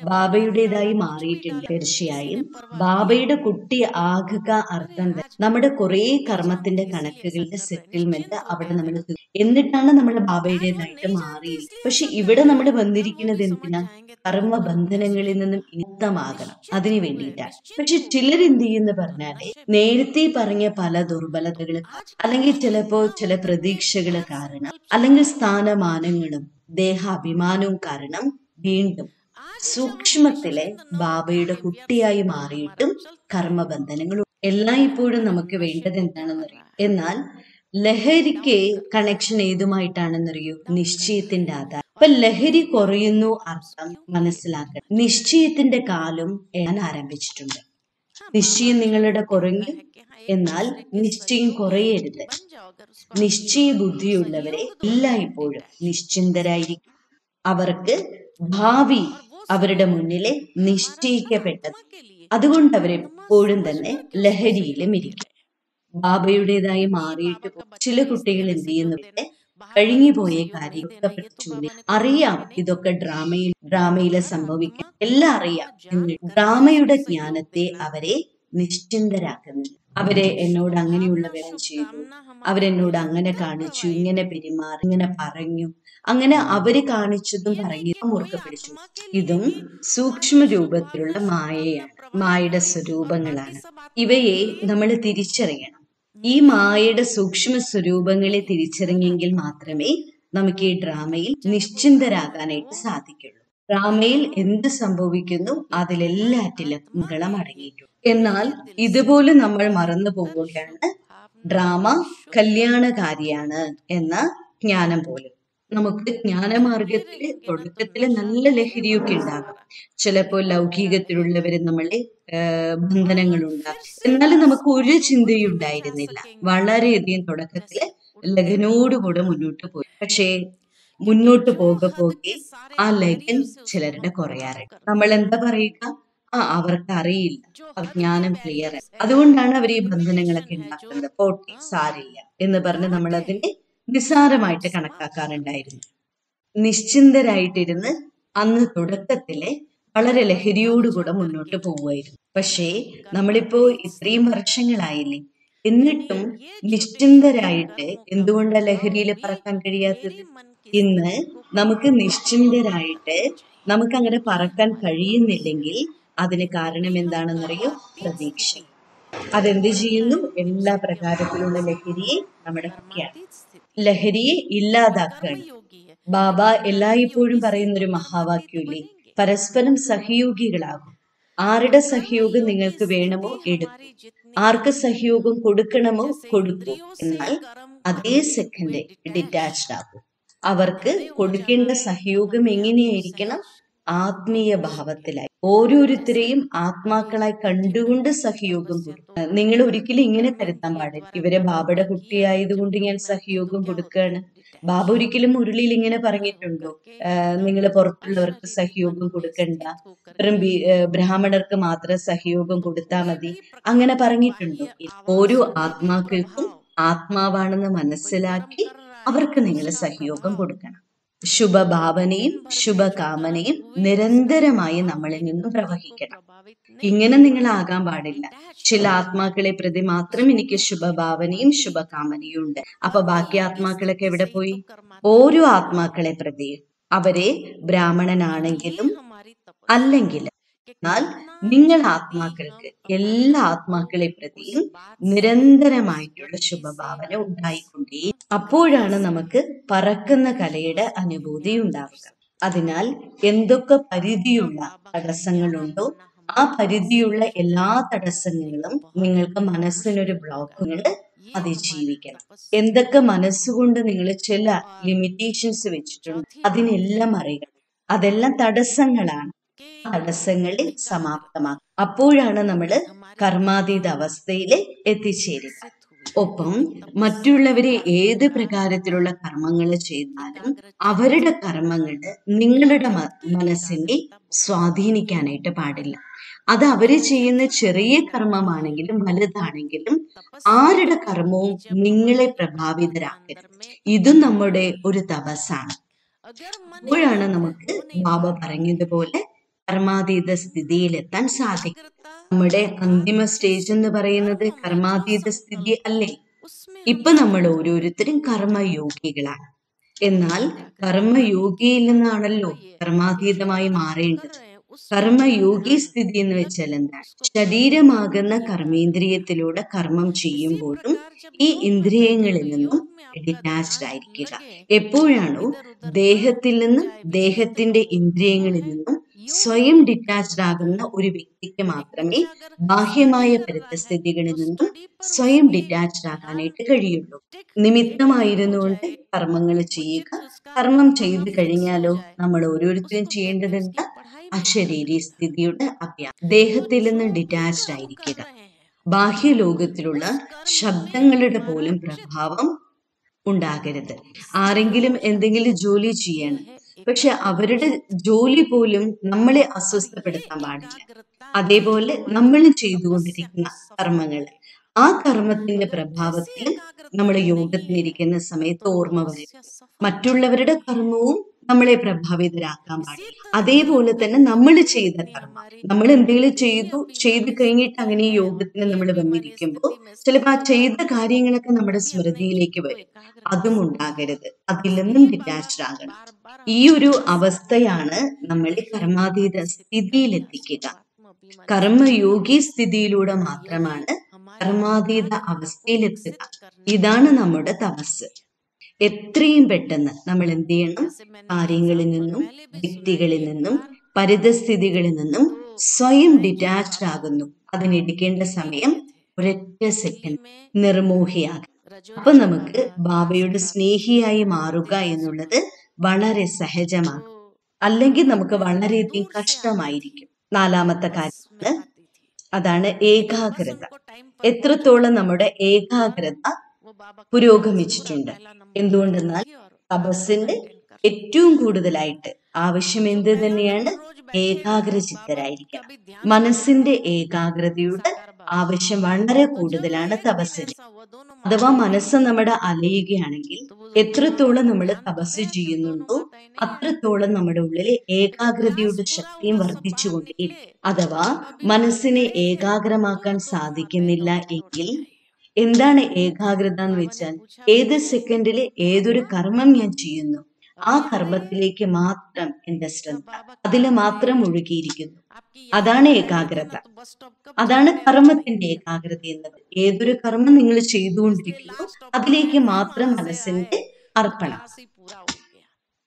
ബാബയുടേതായി മാറിയിട്ടുണ്ട് തീർച്ചയായും. ബാബയുടെ കുട്ടി ആകുക അർത്ഥം നമ്മുടെ കുറെ കർമ്മത്തിന്റെ കണക്കുകളുടെ സെറ്റിൽമെന്റ് അവിടെ നമ്മൾ എന്നിട്ടാണ് നമ്മൾ ബാബയുടേതായിട്ട് മാറിയത്. പക്ഷെ ഇവിടെ നമ്മൾ വന്നിരിക്കുന്നത് എന്തിനാ? കർമ്മ ബന്ധനങ്ങളിൽ നിന്നും മുക്തമാകണം. അതിനു വേണ്ടിയിട്ടാണ്. പക്ഷെ ചിലർ എന്ത് ചെയ്യുന്ന പറഞ്ഞാൽ നേരത്തെ പറഞ്ഞ പല ദുർബലതകൾ അല്ലെങ്കിൽ ചിലപ്പോ ചില പ്രതീക്ഷകൾ കാരണം അല്ലെങ്കിൽ സ്ഥാനമാനങ്ങളും ദേഹാഭിമാനവും കാരണം വീണ്ടും സൂക്ഷ്മത്തിലെ ബാബയുടെ കുട്ടിയായി മാറിയിട്ടും കർമ്മബന്ധനങ്ങൾ എല്ലാം ഇപ്പോഴും നമുക്ക് വേണ്ടത് എന്താണെന്നറിയാം? എന്നാൽ ലഹരിക്ക് കണക്ഷൻ ഏതുമായിട്ടാണെന്നറിയൂ? നിശ്ചയത്തിന്റെ ആധാരം. അപ്പൊ ലഹരി കുറയുന്നു അർത്ഥം മനസ്സിലാക്കണം. നിശ്ചയത്തിന്റെ കാലം ഞാൻ ആരംഭിച്ചിട്ടുണ്ട്. നിശ്ചയം നിങ്ങളുടെ കുറഞ്ഞു. എന്നാൽ നിശ്ചയം കുറയരുത്. നിശ്ചയ ബുദ്ധിയുള്ളവരെ എല്ലായ്പ്പോഴും നിശ്ചിന്തരായിരിക്കും. അവർക്ക് ഭാവി അവരുടെ മുന്നിലെ നിശ്ചയിക്കപ്പെട്ടത്. അതുകൊണ്ട് അവരെപ്പോഴും തന്നെ ലഹരിയിലും ഇരിക്കും. ബാബയുടേതായി മാറിയിട്ട് ചില കുട്ടികൾ എന്ത് ചെയ്യുന്നവരെ കഴിഞ്ഞുപോയ കാര്യങ്ങളൊക്കെ അറിയാം ഇതൊക്കെ ഡ്രാമയിൽ ഡ്രാമയിലെ സംഭവിക്കാം. എല്ലാം അറിയാം. ഡ്രാമയുടെ ജ്ഞാനത്തെ അവരെ നിശ്ചിന്തരാക്കുന്നു. അവരെ എന്നോട് അങ്ങനെയുള്ള വേഷം ചെയ്തു. അവരെന്നോട് അങ്ങനെ കാണിച്ചു ഇങ്ങനെ പെരുമാറി ഇങ്ങനെ പറഞ്ഞു. അങ്ങനെ അവർ കാണിച്ചതും പറഞ്ഞതും മുറുക്ക പിടിച്ചു. ഇതും സൂക്ഷ്മ രൂപത്തിലുള്ള മായയാണ്. മായയുടെ സ്വരൂപങ്ങളാണ്. ഇവയെ നമ്മൾ തിരിച്ചറിയണം. ഈ മായയുടെ സൂക്ഷ്മ സ്വരൂപങ്ങളെ തിരിച്ചറിഞ്ഞെങ്കിൽ മാത്രമേ നമുക്ക് ഈ ഡ്രാമയിൽ നിശ്ചിന്തരാകാനായിട്ട് സാധിക്കുള്ളൂ. ഡ്രാമയിൽ എന്ത് സംഭവിക്കുന്നു അതിലെല്ലാറ്റിലും മംഗളം അടങ്ങിയിട്ടുണ്ട് എന്നാൽ ഇതുപോലെ നമ്മൾ മറന്നു പോവുകയാണ് ഡ്രാമ കല്യാണകാരിയാണ് എന്ന ജ്ഞാനം പോലും. നമുക്ക് ജ്ഞാനമാർഗത്തിൽ തുടക്കത്തിൽ നല്ല ലഹരിയൊക്കെ ഉണ്ടാകാം. ചിലപ്പോൾ ലൗകികത്തിലുള്ളവര് നമ്മളെ ബന്ധനങ്ങളുണ്ടാകും എന്നാലും നമുക്ക് ഒരു ചിന്തയും ഉണ്ടായിരുന്നില്ല. വളരെയധികം തുടക്കത്തിൽ ലഗനോടുകൂടെ മുന്നോട്ട് പോയി. പക്ഷേ മുന്നോട്ട് പോകെ പോകെ ആ ലഗൻ ചിലരുടെ കുറയാറുണ്ട് നമ്മൾ എന്താ പറയുക? ആ അവർക്ക് അറിയില്ല ജ്ഞാനം ക്ലിയർ അതുകൊണ്ടാണ് അവർ ഈ ബന്ധനങ്ങളൊക്കെ ഉണ്ടാക്കുന്നത്. പോട്ടെ സാരില്ല എന്ന് പറഞ്ഞ് നമ്മൾ അതിനെ നിസ്സാരമായിട്ട് കണക്കാക്കാറുണ്ടായിരുന്നു നിശ്ചിന്തരായിട്ടിരുന്ന് അന്ന് തുടക്കത്തിലെ വളരെ ലഹരിയോടുകൂടെ മുന്നോട്ട് പോവുമായിരുന്നു. പക്ഷേ നമ്മളിപ്പോ ഇത്രയും വർഷങ്ങളായില്ലേ? എന്നിട്ടും നിശ്ചിന്തരായിട്ട് എന്തുകൊണ്ടാ ലഹരിയിൽ പറക്കാൻ കഴിയാത്തത്? ഇന്ന് നമുക്ക് നിശ്ചിന്തരായിട്ട് നമുക്ക് അങ്ങനെ പറക്കാൻ കഴിയുന്നില്ലെങ്കിൽ അതിന് കാരണം എന്താണെന്നറിയോ? പ്രതീക്ഷ. അതെന്ത് ചെയ്യുന്നു? എല്ലാ പ്രകാരത്തിലുള്ള ലഹരിയെ നമ്മുടെ ലഹരിയെ ഇല്ലാതാക്കുകയാണ് ബാബ എല്ലായ്പ്പോഴും പറയുന്ന ഒരു മഹാവാക്യൂലി പരസ്പരം സഹയോഗികളാകും. ആരുടെ സഹയോഗം നിങ്ങൾക്ക് വേണമോ എടുക്കും. ആർക്ക് സഹയോഗം കൊടുക്കണമോ കൊടുക്കൂ. എന്നാൽ അതേ സെക്കൻഡ് ഡിറ്റാച്ച്ഡ് ആകും. അവർക്ക് കൊടുക്കേണ്ട സഹയോഗം എങ്ങനെയായിരിക്കണം? ആത്മീയ ഭാവത്തിലായി ഓരോരുത്തരെയും ആത്മാക്കളായി കണ്ടുകൊണ്ട് സഹയോഗം കൊടുക്കുക നിങ്ങൾ ഒരിക്കലും ഇങ്ങനെ കരുത്താൻ പാടില്ല. ഇവരെ ബാബയുടെ കുട്ടിയായതുകൊണ്ട് ഞാൻ സഹയോഗം കൊടുക്കുകയാണ്. ബാബ ഒരിക്കലും മുരളിയിൽ ഇങ്ങനെ പറഞ്ഞിട്ടുണ്ടോ? നിങ്ങൾ പുറത്തുള്ളവർക്ക് സഹയോഗം കൊടുക്കണ്ട. വെറും ബ്രാഹ്മണർക്ക് മാത്രം സഹയോഗം കൊടുത്താൽ മതി. അങ്ങനെ പറഞ്ഞിട്ടുണ്ടോ? ഓരോ ആത്മാക്കൾക്കും ആത്മാവാണെന്ന് മനസ്സിലാക്കി അവർക്ക് നിങ്ങൾ സഹയോഗം കൊടുക്കണം. ശുഭഭാവനയും ശുഭകാമനയും നിരന്തരമായി നമ്മളിൽ നിന്നും പ്രവഹിക്കണം. ഇങ്ങനെ നിങ്ങൾ ആകാൻ പാടില്ല. ചില ആത്മാക്കളെ പ്രതി മാത്രം എനിക്ക് ശുഭഭാവനയും ശുഭകാമനയും ഉണ്ട്. അപ്പൊ ബാക്കി ആത്മാക്കളൊക്കെ എവിടെ പോയി? ഓരോ ആത്മാക്കളെ പ്രതി അവരെ ബ്രാഹ്മണനാണെങ്കിലും അല്ലെങ്കിൽ എന്നാൽ നിങ്ങൾ ആത്മാക്കൾക്ക് എല്ലാ ആത്മാക്കളെ പ്രതിയും നിരന്തരമായിട്ടുള്ള ശുഭഭാവന ഉണ്ടായിക്കൊണ്ടേ അപ്പോഴാണ് നമുക്ക് പറക്കുന്ന കലയുടെ അനുഭൂതി ഉണ്ടാവുക. അതിനാൽ എന്തൊക്കെ പരിധിയുള്ള തടസ്സങ്ങളുണ്ടോ ആ പരിധിയുള്ള എല്ലാ തടസ്സങ്ങളും നിങ്ങൾക്ക് മനസ്സിനൊരു ബ്ലോക്കുകൾ അതിജീവിക്കണം എന്തൊക്കെ മനസ്സുകൊണ്ട് നിങ്ങൾ ചില ലിമിറ്റേഷൻസ് വെച്ചിട്ടുണ്ട് അതിനെല്ലാം അറിയണം. അതെല്ലാം തടസ്സങ്ങളാണ്. തടസ്സങ്ങളെ സമാപ്തമാക്കും അപ്പോഴാണ് നമ്മൾ കർമാതീത അവസ്ഥയിൽ എത്തിച്ചേരുക. ഒപ്പം മറ്റുള്ളവരെ ഏത് പ്രകാരത്തിലുള്ള കർമ്മങ്ങൾ ചെയ്താലും അവരുടെ കർമ്മങ്ങൾ നിങ്ങളുടെ മനസ്സിനെ സ്വാധീനിക്കാനായിട്ട് പാടില്ല. അത് അവർ ചെയ്യുന്ന ചെറിയ കർമ്മമാണെങ്കിലും വലുതാണെങ്കിലും ആരുടെ കർമ്മവും നിങ്ങളെ പ്രഭാവിതരാക്കരുത്. ഇതും നമ്മുടെ ഒരു തപസ്സാണ്. അപ്പോഴാണ് നമുക്ക് ബാബ പറഞ്ഞതുപോലെ കർമാതീത സ്ഥിതിയിലെത്താൻ സാധിക്കും. നമ്മുടെ അന്തിമ സ്റ്റേജ് എന്ന് പറയുന്നത് കർമാതീത സ്ഥിതി അല്ലേ ഇപ്പൊ നമ്മൾ ഓരോരുത്തരും കർമ്മയോഗികളാണ്. എന്നാൽ കർമ്മയോഗിയിൽ നിന്നാണല്ലോ കർമാതീതമായി മാറേണ്ടത്. കർമ്മയോഗി സ്ഥിതി എന്ന് വെച്ചാൽ എന്താണ് ശരീരമാകുന്ന കർമ്മേന്ദ്രിയത്തിലൂടെ കർമ്മം ചെയ്യുമ്പോഴും ഈ ഇന്ദ്രിയങ്ങളിൽ നിന്നും ഡിറ്റാച്ച്ഡ് ആയിരിക്കുക. എപ്പോഴാണോ ദേഹത്തിൽ നിന്നും ദേഹത്തിന്റെ ഇന്ദ്രിയങ്ങളിൽ നിന്നും സ്വയം ഡിറ്റാച്ച്ഡ് ആകുന്ന ഒരു വ്യക്തിക്ക് മാത്രമേ ബാഹ്യമായ പരിതസ്ഥിതികളിൽ നിന്നും സ്വയം ഡിറ്റാച്ച്ഡ് ആകാനായിട്ട് കഴിയുള്ളൂ. നിമിത്തമായിരുന്നുകൊണ്ട് കർമ്മങ്ങൾ ചെയ്യുക കർമ്മം ചെയ്തു കഴിഞ്ഞാലോ നമ്മൾ ഓരോരുത്തരും ആ അശരീരി സ്ഥിതിയുടെ അഭ്യാസം. ദേഹത്തിൽ നിന്ന് ഡിറ്റാച്ച്ഡ് ആയിരിക്കുക. ബാഹ്യ ലോകത്തിലുള്ള ശബ്ദങ്ങളുടെ പോലും പ്രഭാവം ഉണ്ടാകരുത്. ആരെങ്കിലും എന്തെങ്കിലും ജോലി ചെയ്യണം. പക്ഷെ അവരുടെ ജോലി പോലും നമ്മളെ അസ്വസ്ഥപ്പെടുത്താൻ പാടില്ല. അതേപോലെ നമ്മൾ ചെയ്തുകൊണ്ടിരിക്കുന്ന കർമ്മങ്ങൾ ആ കർമ്മത്തിന്റെ പ്രഭാവത്തിൽ നമ്മൾ യോഗത്തിലിരിക്കുന്ന സമയത്ത് ഓർമ്മ വരും മറ്റുള്ളവരുടെ കർമ്മവും നമ്മളെ പ്രഭാവിതരാക്കാൻ പാടില്ല. അതേപോലെ തന്നെ നമ്മൾ ചെയ്ത കർമ്മ. നമ്മൾ എന്തെങ്കിലും ചെയ്തു ചെയ്തു കഴിഞ്ഞിട്ട് അങ്ങനെ ഈ യോഗത്തിന് നമ്മൾ വന്നിരിക്കുമ്പോൾ ചിലപ്പോൾ ആ ചെയ്ത കാര്യങ്ങളൊക്കെ നമ്മുടെ സ്മൃതിയിലേക്ക് വരും. അതും ഉണ്ടാകരുത്. അതിൽ നിന്നും ഡിറ്റാച്ച്ഡാകണം ഈ ഒരു അവസ്ഥയാണ് നമ്മളെ കർമാതീത സ്ഥിതിയിലെത്തിക്കുക. കർമ്മയോഗി സ്ഥിതിയിലൂടെ മാത്രമാണ് കർമാതീത അവസ്ഥയിലെത്തുക. ഇതാണ് നമ്മുടെ തപസ്. എത്രയും പെട്ടെന്ന് നമ്മൾ എന്ത് ചെയ്യണം? കാര്യങ്ങളിൽ നിന്നും വ്യക്തികളിൽ നിന്നും പരിതസ്ഥിതികളിൽ നിന്നും സ്വയം ഡിറ്റാച്ച്ഡ് ആകുന്നു. അതിനെടുക്കേണ്ട സമയം ഒരൊറ്റ സെക്കൻഡ് നിർമോഹിയാകും. അപ്പൊ നമുക്ക് ബാബയുടെ സ്നേഹിയായി മാറുക എന്നുള്ളത് വളരെ സഹജമാണ്. അല്ലെങ്കിൽ നമുക്ക് വളരെയധികം കഷ്ടമായിരിക്കും. നാലാമത്തെ കാര്യമാണ് അതാണ് ഏകാഗ്രത. എത്രത്തോളം നമ്മുടെ ഏകാഗ്രത പുരോഗമിച്ചിട്ടുണ്ട്. എന്തുകൊണ്ടെന്നാൽ തപസ്സിന്റെ ഏറ്റവും കൂടുതലായിട്ട് ആവശ്യം എന്ത് തന്നെയാണ്? ഏകാഗ്ര ചിത്തരായിരിക്കണം മനസ്സിന്റെ ഏകാഗ്രതയുടെ ആവശ്യം വളരെ കൂടുതലാണ് തപസ്സിന്. അഥവാ മനസ്സ് നമ്മുടെ അലയുകയാണെങ്കിൽ എത്രത്തോളം നമ്മൾ തപസ് ചെയ്യുന്നുണ്ടോ അത്രത്തോളം നമ്മുടെ ഉള്ളിൽ ഏകാഗ്രതയുടെ ശക്തിയും വർദ്ധിച്ചുകൊണ്ടേ അഥവാ മനസ്സിനെ ഏകാഗ്രമാക്കാൻ സാധിക്കുന്നില്ല എങ്കിൽ എന്താണ് ഏകാഗ്രത എന്ന് വെച്ചാൽ ഏത് സെക്കൻഡിൽ ഏതൊരു കർമ്മം ഞാൻ ചെയ്യുന്നു ആ കർമ്മത്തിലേക്ക് മാത്രം എന്റെ ശ്രദ്ധ അതിൽ മാത്രം ഒഴുകിയിരിക്കുന്നു അതാണ് ഏകാഗ്രത. അതാണ് കർമ്മത്തിന്റെ ഏകാഗ്രത എന്നത്. ഏതൊരു കർമ്മം നിങ്ങൾ ചെയ്തുകൊണ്ടിരിക്കുന്നു അതിലേക്ക് മാത്രം മനസ്സിന്റെ അർപ്പണം.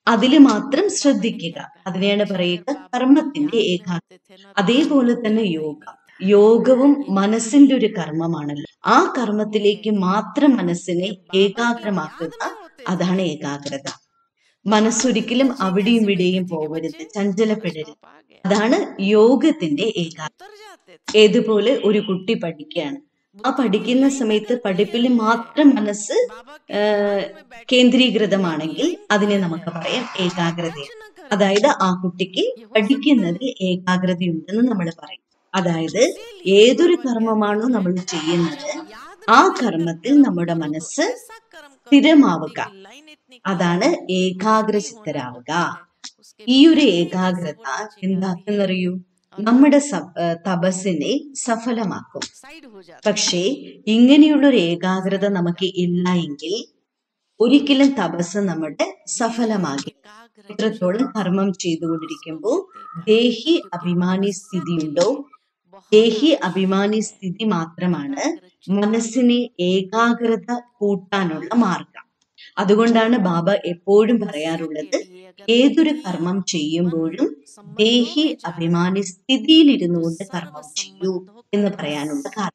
അതിൽ മാത്രം ശ്രദ്ധിക്കുക. അതിനെയാണ് പറയുക കർമ്മത്തിന്റെ ഏകാഗ്രത. അതേപോലെ തന്നെ യോഗ. യോഗവും മനസ്സിന്റെ ഒരു കർമ്മമാണല്ലോ. ആ കർമ്മത്തിലേക്ക് മാത്രം മനസ്സിനെ ഏകാഗ്രമാക്കുക അതാണ് ഏകാഗ്രത. മനസ്സൊരിക്കലും അവിടെയും ഇവിടെയും പോകരുത് ചഞ്ചലപ്പെടരുത്. അതാണ് യോഗത്തിന്റെ ഏകാഗ്രത. ഏതുപോലെ ഒരു കുട്ടി പഠിക്കുകയാണ്. ആ പഠിക്കുന്ന സമയത്ത് പഠിപ്പിൽ മാത്രം മനസ്സ് കേന്ദ്രീകൃതമാണെങ്കിൽ അതിനെ നമുക്ക് പറയാം ഏകാഗ്രതയാണ്. അതായത് ആ കുട്ടിക്ക് പഠിക്കുന്നതിൽ ഏകാഗ്രതയുണ്ടെന്ന് നമ്മൾ പറയും. അതായത് ഏതൊരു കർമ്മമാണോ നമ്മൾ ചെയ്യുന്നത് ആ കർമ്മത്തിൽ നമ്മുടെ മനസ്സ് സ്ഥിരമാവുക. അതാണ് ഏകാഗ്രചിത്തരാവുക. ഈ ഒരു ഏകാഗ്രത എന്താണെന്നറിയൂ? നമ്മുടെ തപസ്സിനെ സഫലമാക്കും. പക്ഷേ ഇങ്ങനെയുള്ള ഒരു ഏകാഗ്രത നമുക്ക് ഇല്ല എങ്കിൽ ഒരിക്കലും തപസ് നമ്മുടെ സഫലമാകി എത്രത്തോളം കർമ്മം ചെയ്തുകൊണ്ടിരിക്കുമ്പോൾ ദേഹി അഭിമാനി സ്ഥിതിയുണ്ടോ? ദേഹി അഭിമാനി സ്ഥിതി മാത്രമാണ്. മനസ്സിനെ ഏകാഗ്രത കൂട്ടാനുള്ള മാർഗം. അതുകൊണ്ടാണ് ബാബ എപ്പോഴും പറയാറുള്ളത് ഏതൊരു കർമ്മം ചെയ്യുമ്പോഴും ദേഹി അഭിമാനി സ്ഥിതിയിലിരുന്നു കൊണ്ട് കർമ്മം ചെയ്യൂ എന്ന് പറയാനുള്ള കാരണം.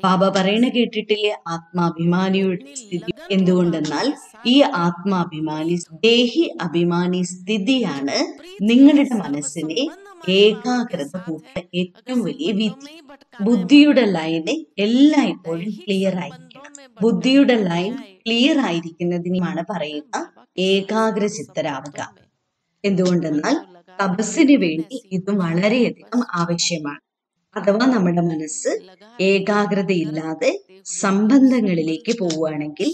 ബാബ പറയണ കേട്ടിട്ടില്ലേ ആത്മാഭിമാനിയുടെ സ്ഥിതി എന്തുകൊണ്ടെന്നാൽ ഈ ആത്മാഭിമാനി ദേഹി അഭിമാനി സ്ഥിതിയാണ് നിങ്ങളുടെ മനസ്സിനെ ഏകാഗ്രത കൂട്ട ഏറ്റവും വലിയ വിധി. ബുദ്ധിയുടെ ലൈന് എല്ലായ്പ്പോഴും ക്ലിയർ ആയിരിക്കണം. ബുദ്ധിയുടെ ലൈൻ ക്ലിയർ ആയിരിക്കുന്നതിനുമാണ് പറയുക ഏകാഗ്ര ചിത്തരാവുക. എന്തുകൊണ്ടെന്നാൽ തപസ്സിന് വേണ്ടി ഇത് വളരെയധികം ആവശ്യമാണ്. അഥവാ നമ്മുടെ മനസ്സ് ഏകാഗ്രതയില്ലാതെ സംബന്ധങ്ങളിലേക്ക് പോവുകയാണെങ്കിൽ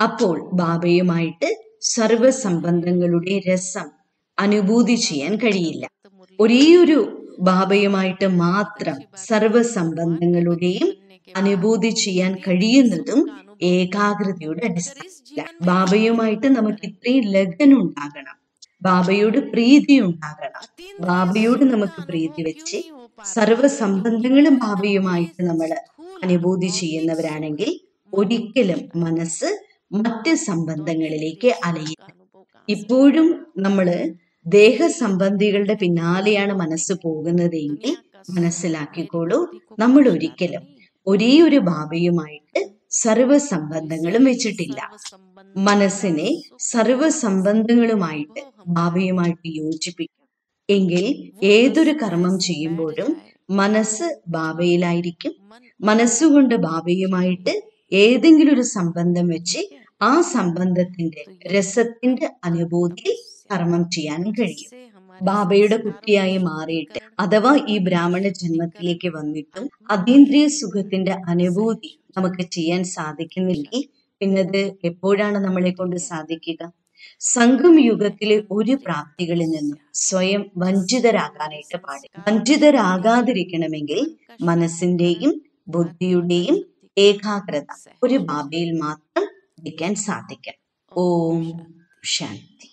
അപ്പോൾ ബാബയുമായിട്ട് സർവസംബന്ധങ്ങളുടെ രസം അനുഭൂതി ചെയ്യാൻ കഴിയില്ല. ഒരേയൊരു ബാബയുമായിട്ട് മാത്രം സർവസംബന്ധങ്ങളുടെയും അനുഭൂതി ചെയ്യാൻ കഴിയുന്നതും ഏകാഗ്രതയുടെ അടിസ്ഥാനത്തിലാണ്. ബാബയുമായിട്ട് നമുക്ക് ഇത്രയും ലഗ്നം ഉണ്ടാകണം ബാബയോട് പ്രീതി ഉണ്ടാകണം ബാബയോട് നമുക്ക് പ്രീതി വെച്ച് സർവസംബന്ധങ്ങളും ബാബയുമായിട്ട് നമ്മൾ അനുഭൂതി ചെയ്യുന്നവരാണെങ്കിൽ ഒരിക്കലും മനസ്സ് മറ്റ് സംബന്ധങ്ങളിലേക്ക് അലയില്ല ഇപ്പോഴും നമ്മൾ ദേഹസംബന്ധികളുടെ പിന്നാലെയാണ് മനസ്സ് പോകുന്നതെങ്കിൽ മനസ്സിലാക്കിക്കോളൂ നമ്മൾ ഒരിക്കലും ഒരേ ഒരു ബാബയുമായിട്ട് സർവസംബന്ധങ്ങളും വെച്ചിട്ടില്ല. മനസ്സിനെ സർവസംബന്ധങ്ങളുമായിട്ട് ഭാവിയുമായിട്ട് യോജിപ്പിക്കും. എങ്കിൽ ഏതൊരു കർമ്മം ചെയ്യുമ്പോഴും മനസ്സ് ബാബയിലായിരിക്കും മനസ്സുകൊണ്ട് ബാബയുമായിട്ട് ഏതെങ്കിലും ഒരു സംബന്ധം വെച്ച് ആ സംബന്ധത്തിന്റെ രസത്തിന്റെ അനുഭൂതി കർമ്മം ചെയ്യാനും കഴിയും. ബാബയുടെ കുട്ടിയായി മാറിയിട്ട് അഥവാ ഈ ബ്രാഹ്മണ ജന്മത്തിലേക്ക് വന്നിട്ടും അതീന്ദ്രിയ സുഖത്തിന്റെ അനുഭൂതി നമുക്ക് ചെയ്യാൻ സാധിക്കുന്നില്ലെങ്കിൽ പിന്നത് എപ്പോഴാണ് നമ്മളെ കൊണ്ട് സാധിക്കുക? സംഘം യുഗത്തിലെ ഒരു പ്രാപ്തികളിൽ നിന്ന് സ്വയം വഞ്ചിതരാകാനായിട്ട് പാടില്ല. വഞ്ചിതരാകാതിരിക്കണമെങ്കിൽ മനസ്സിന്റെയും ബുദ്ധിയുടെയും ഏകാഗ്രത ഒരു ബാബയിൽ മാത്രം ഇരിക്കാൻ സാധിക്കും ഓം ശാന്തി.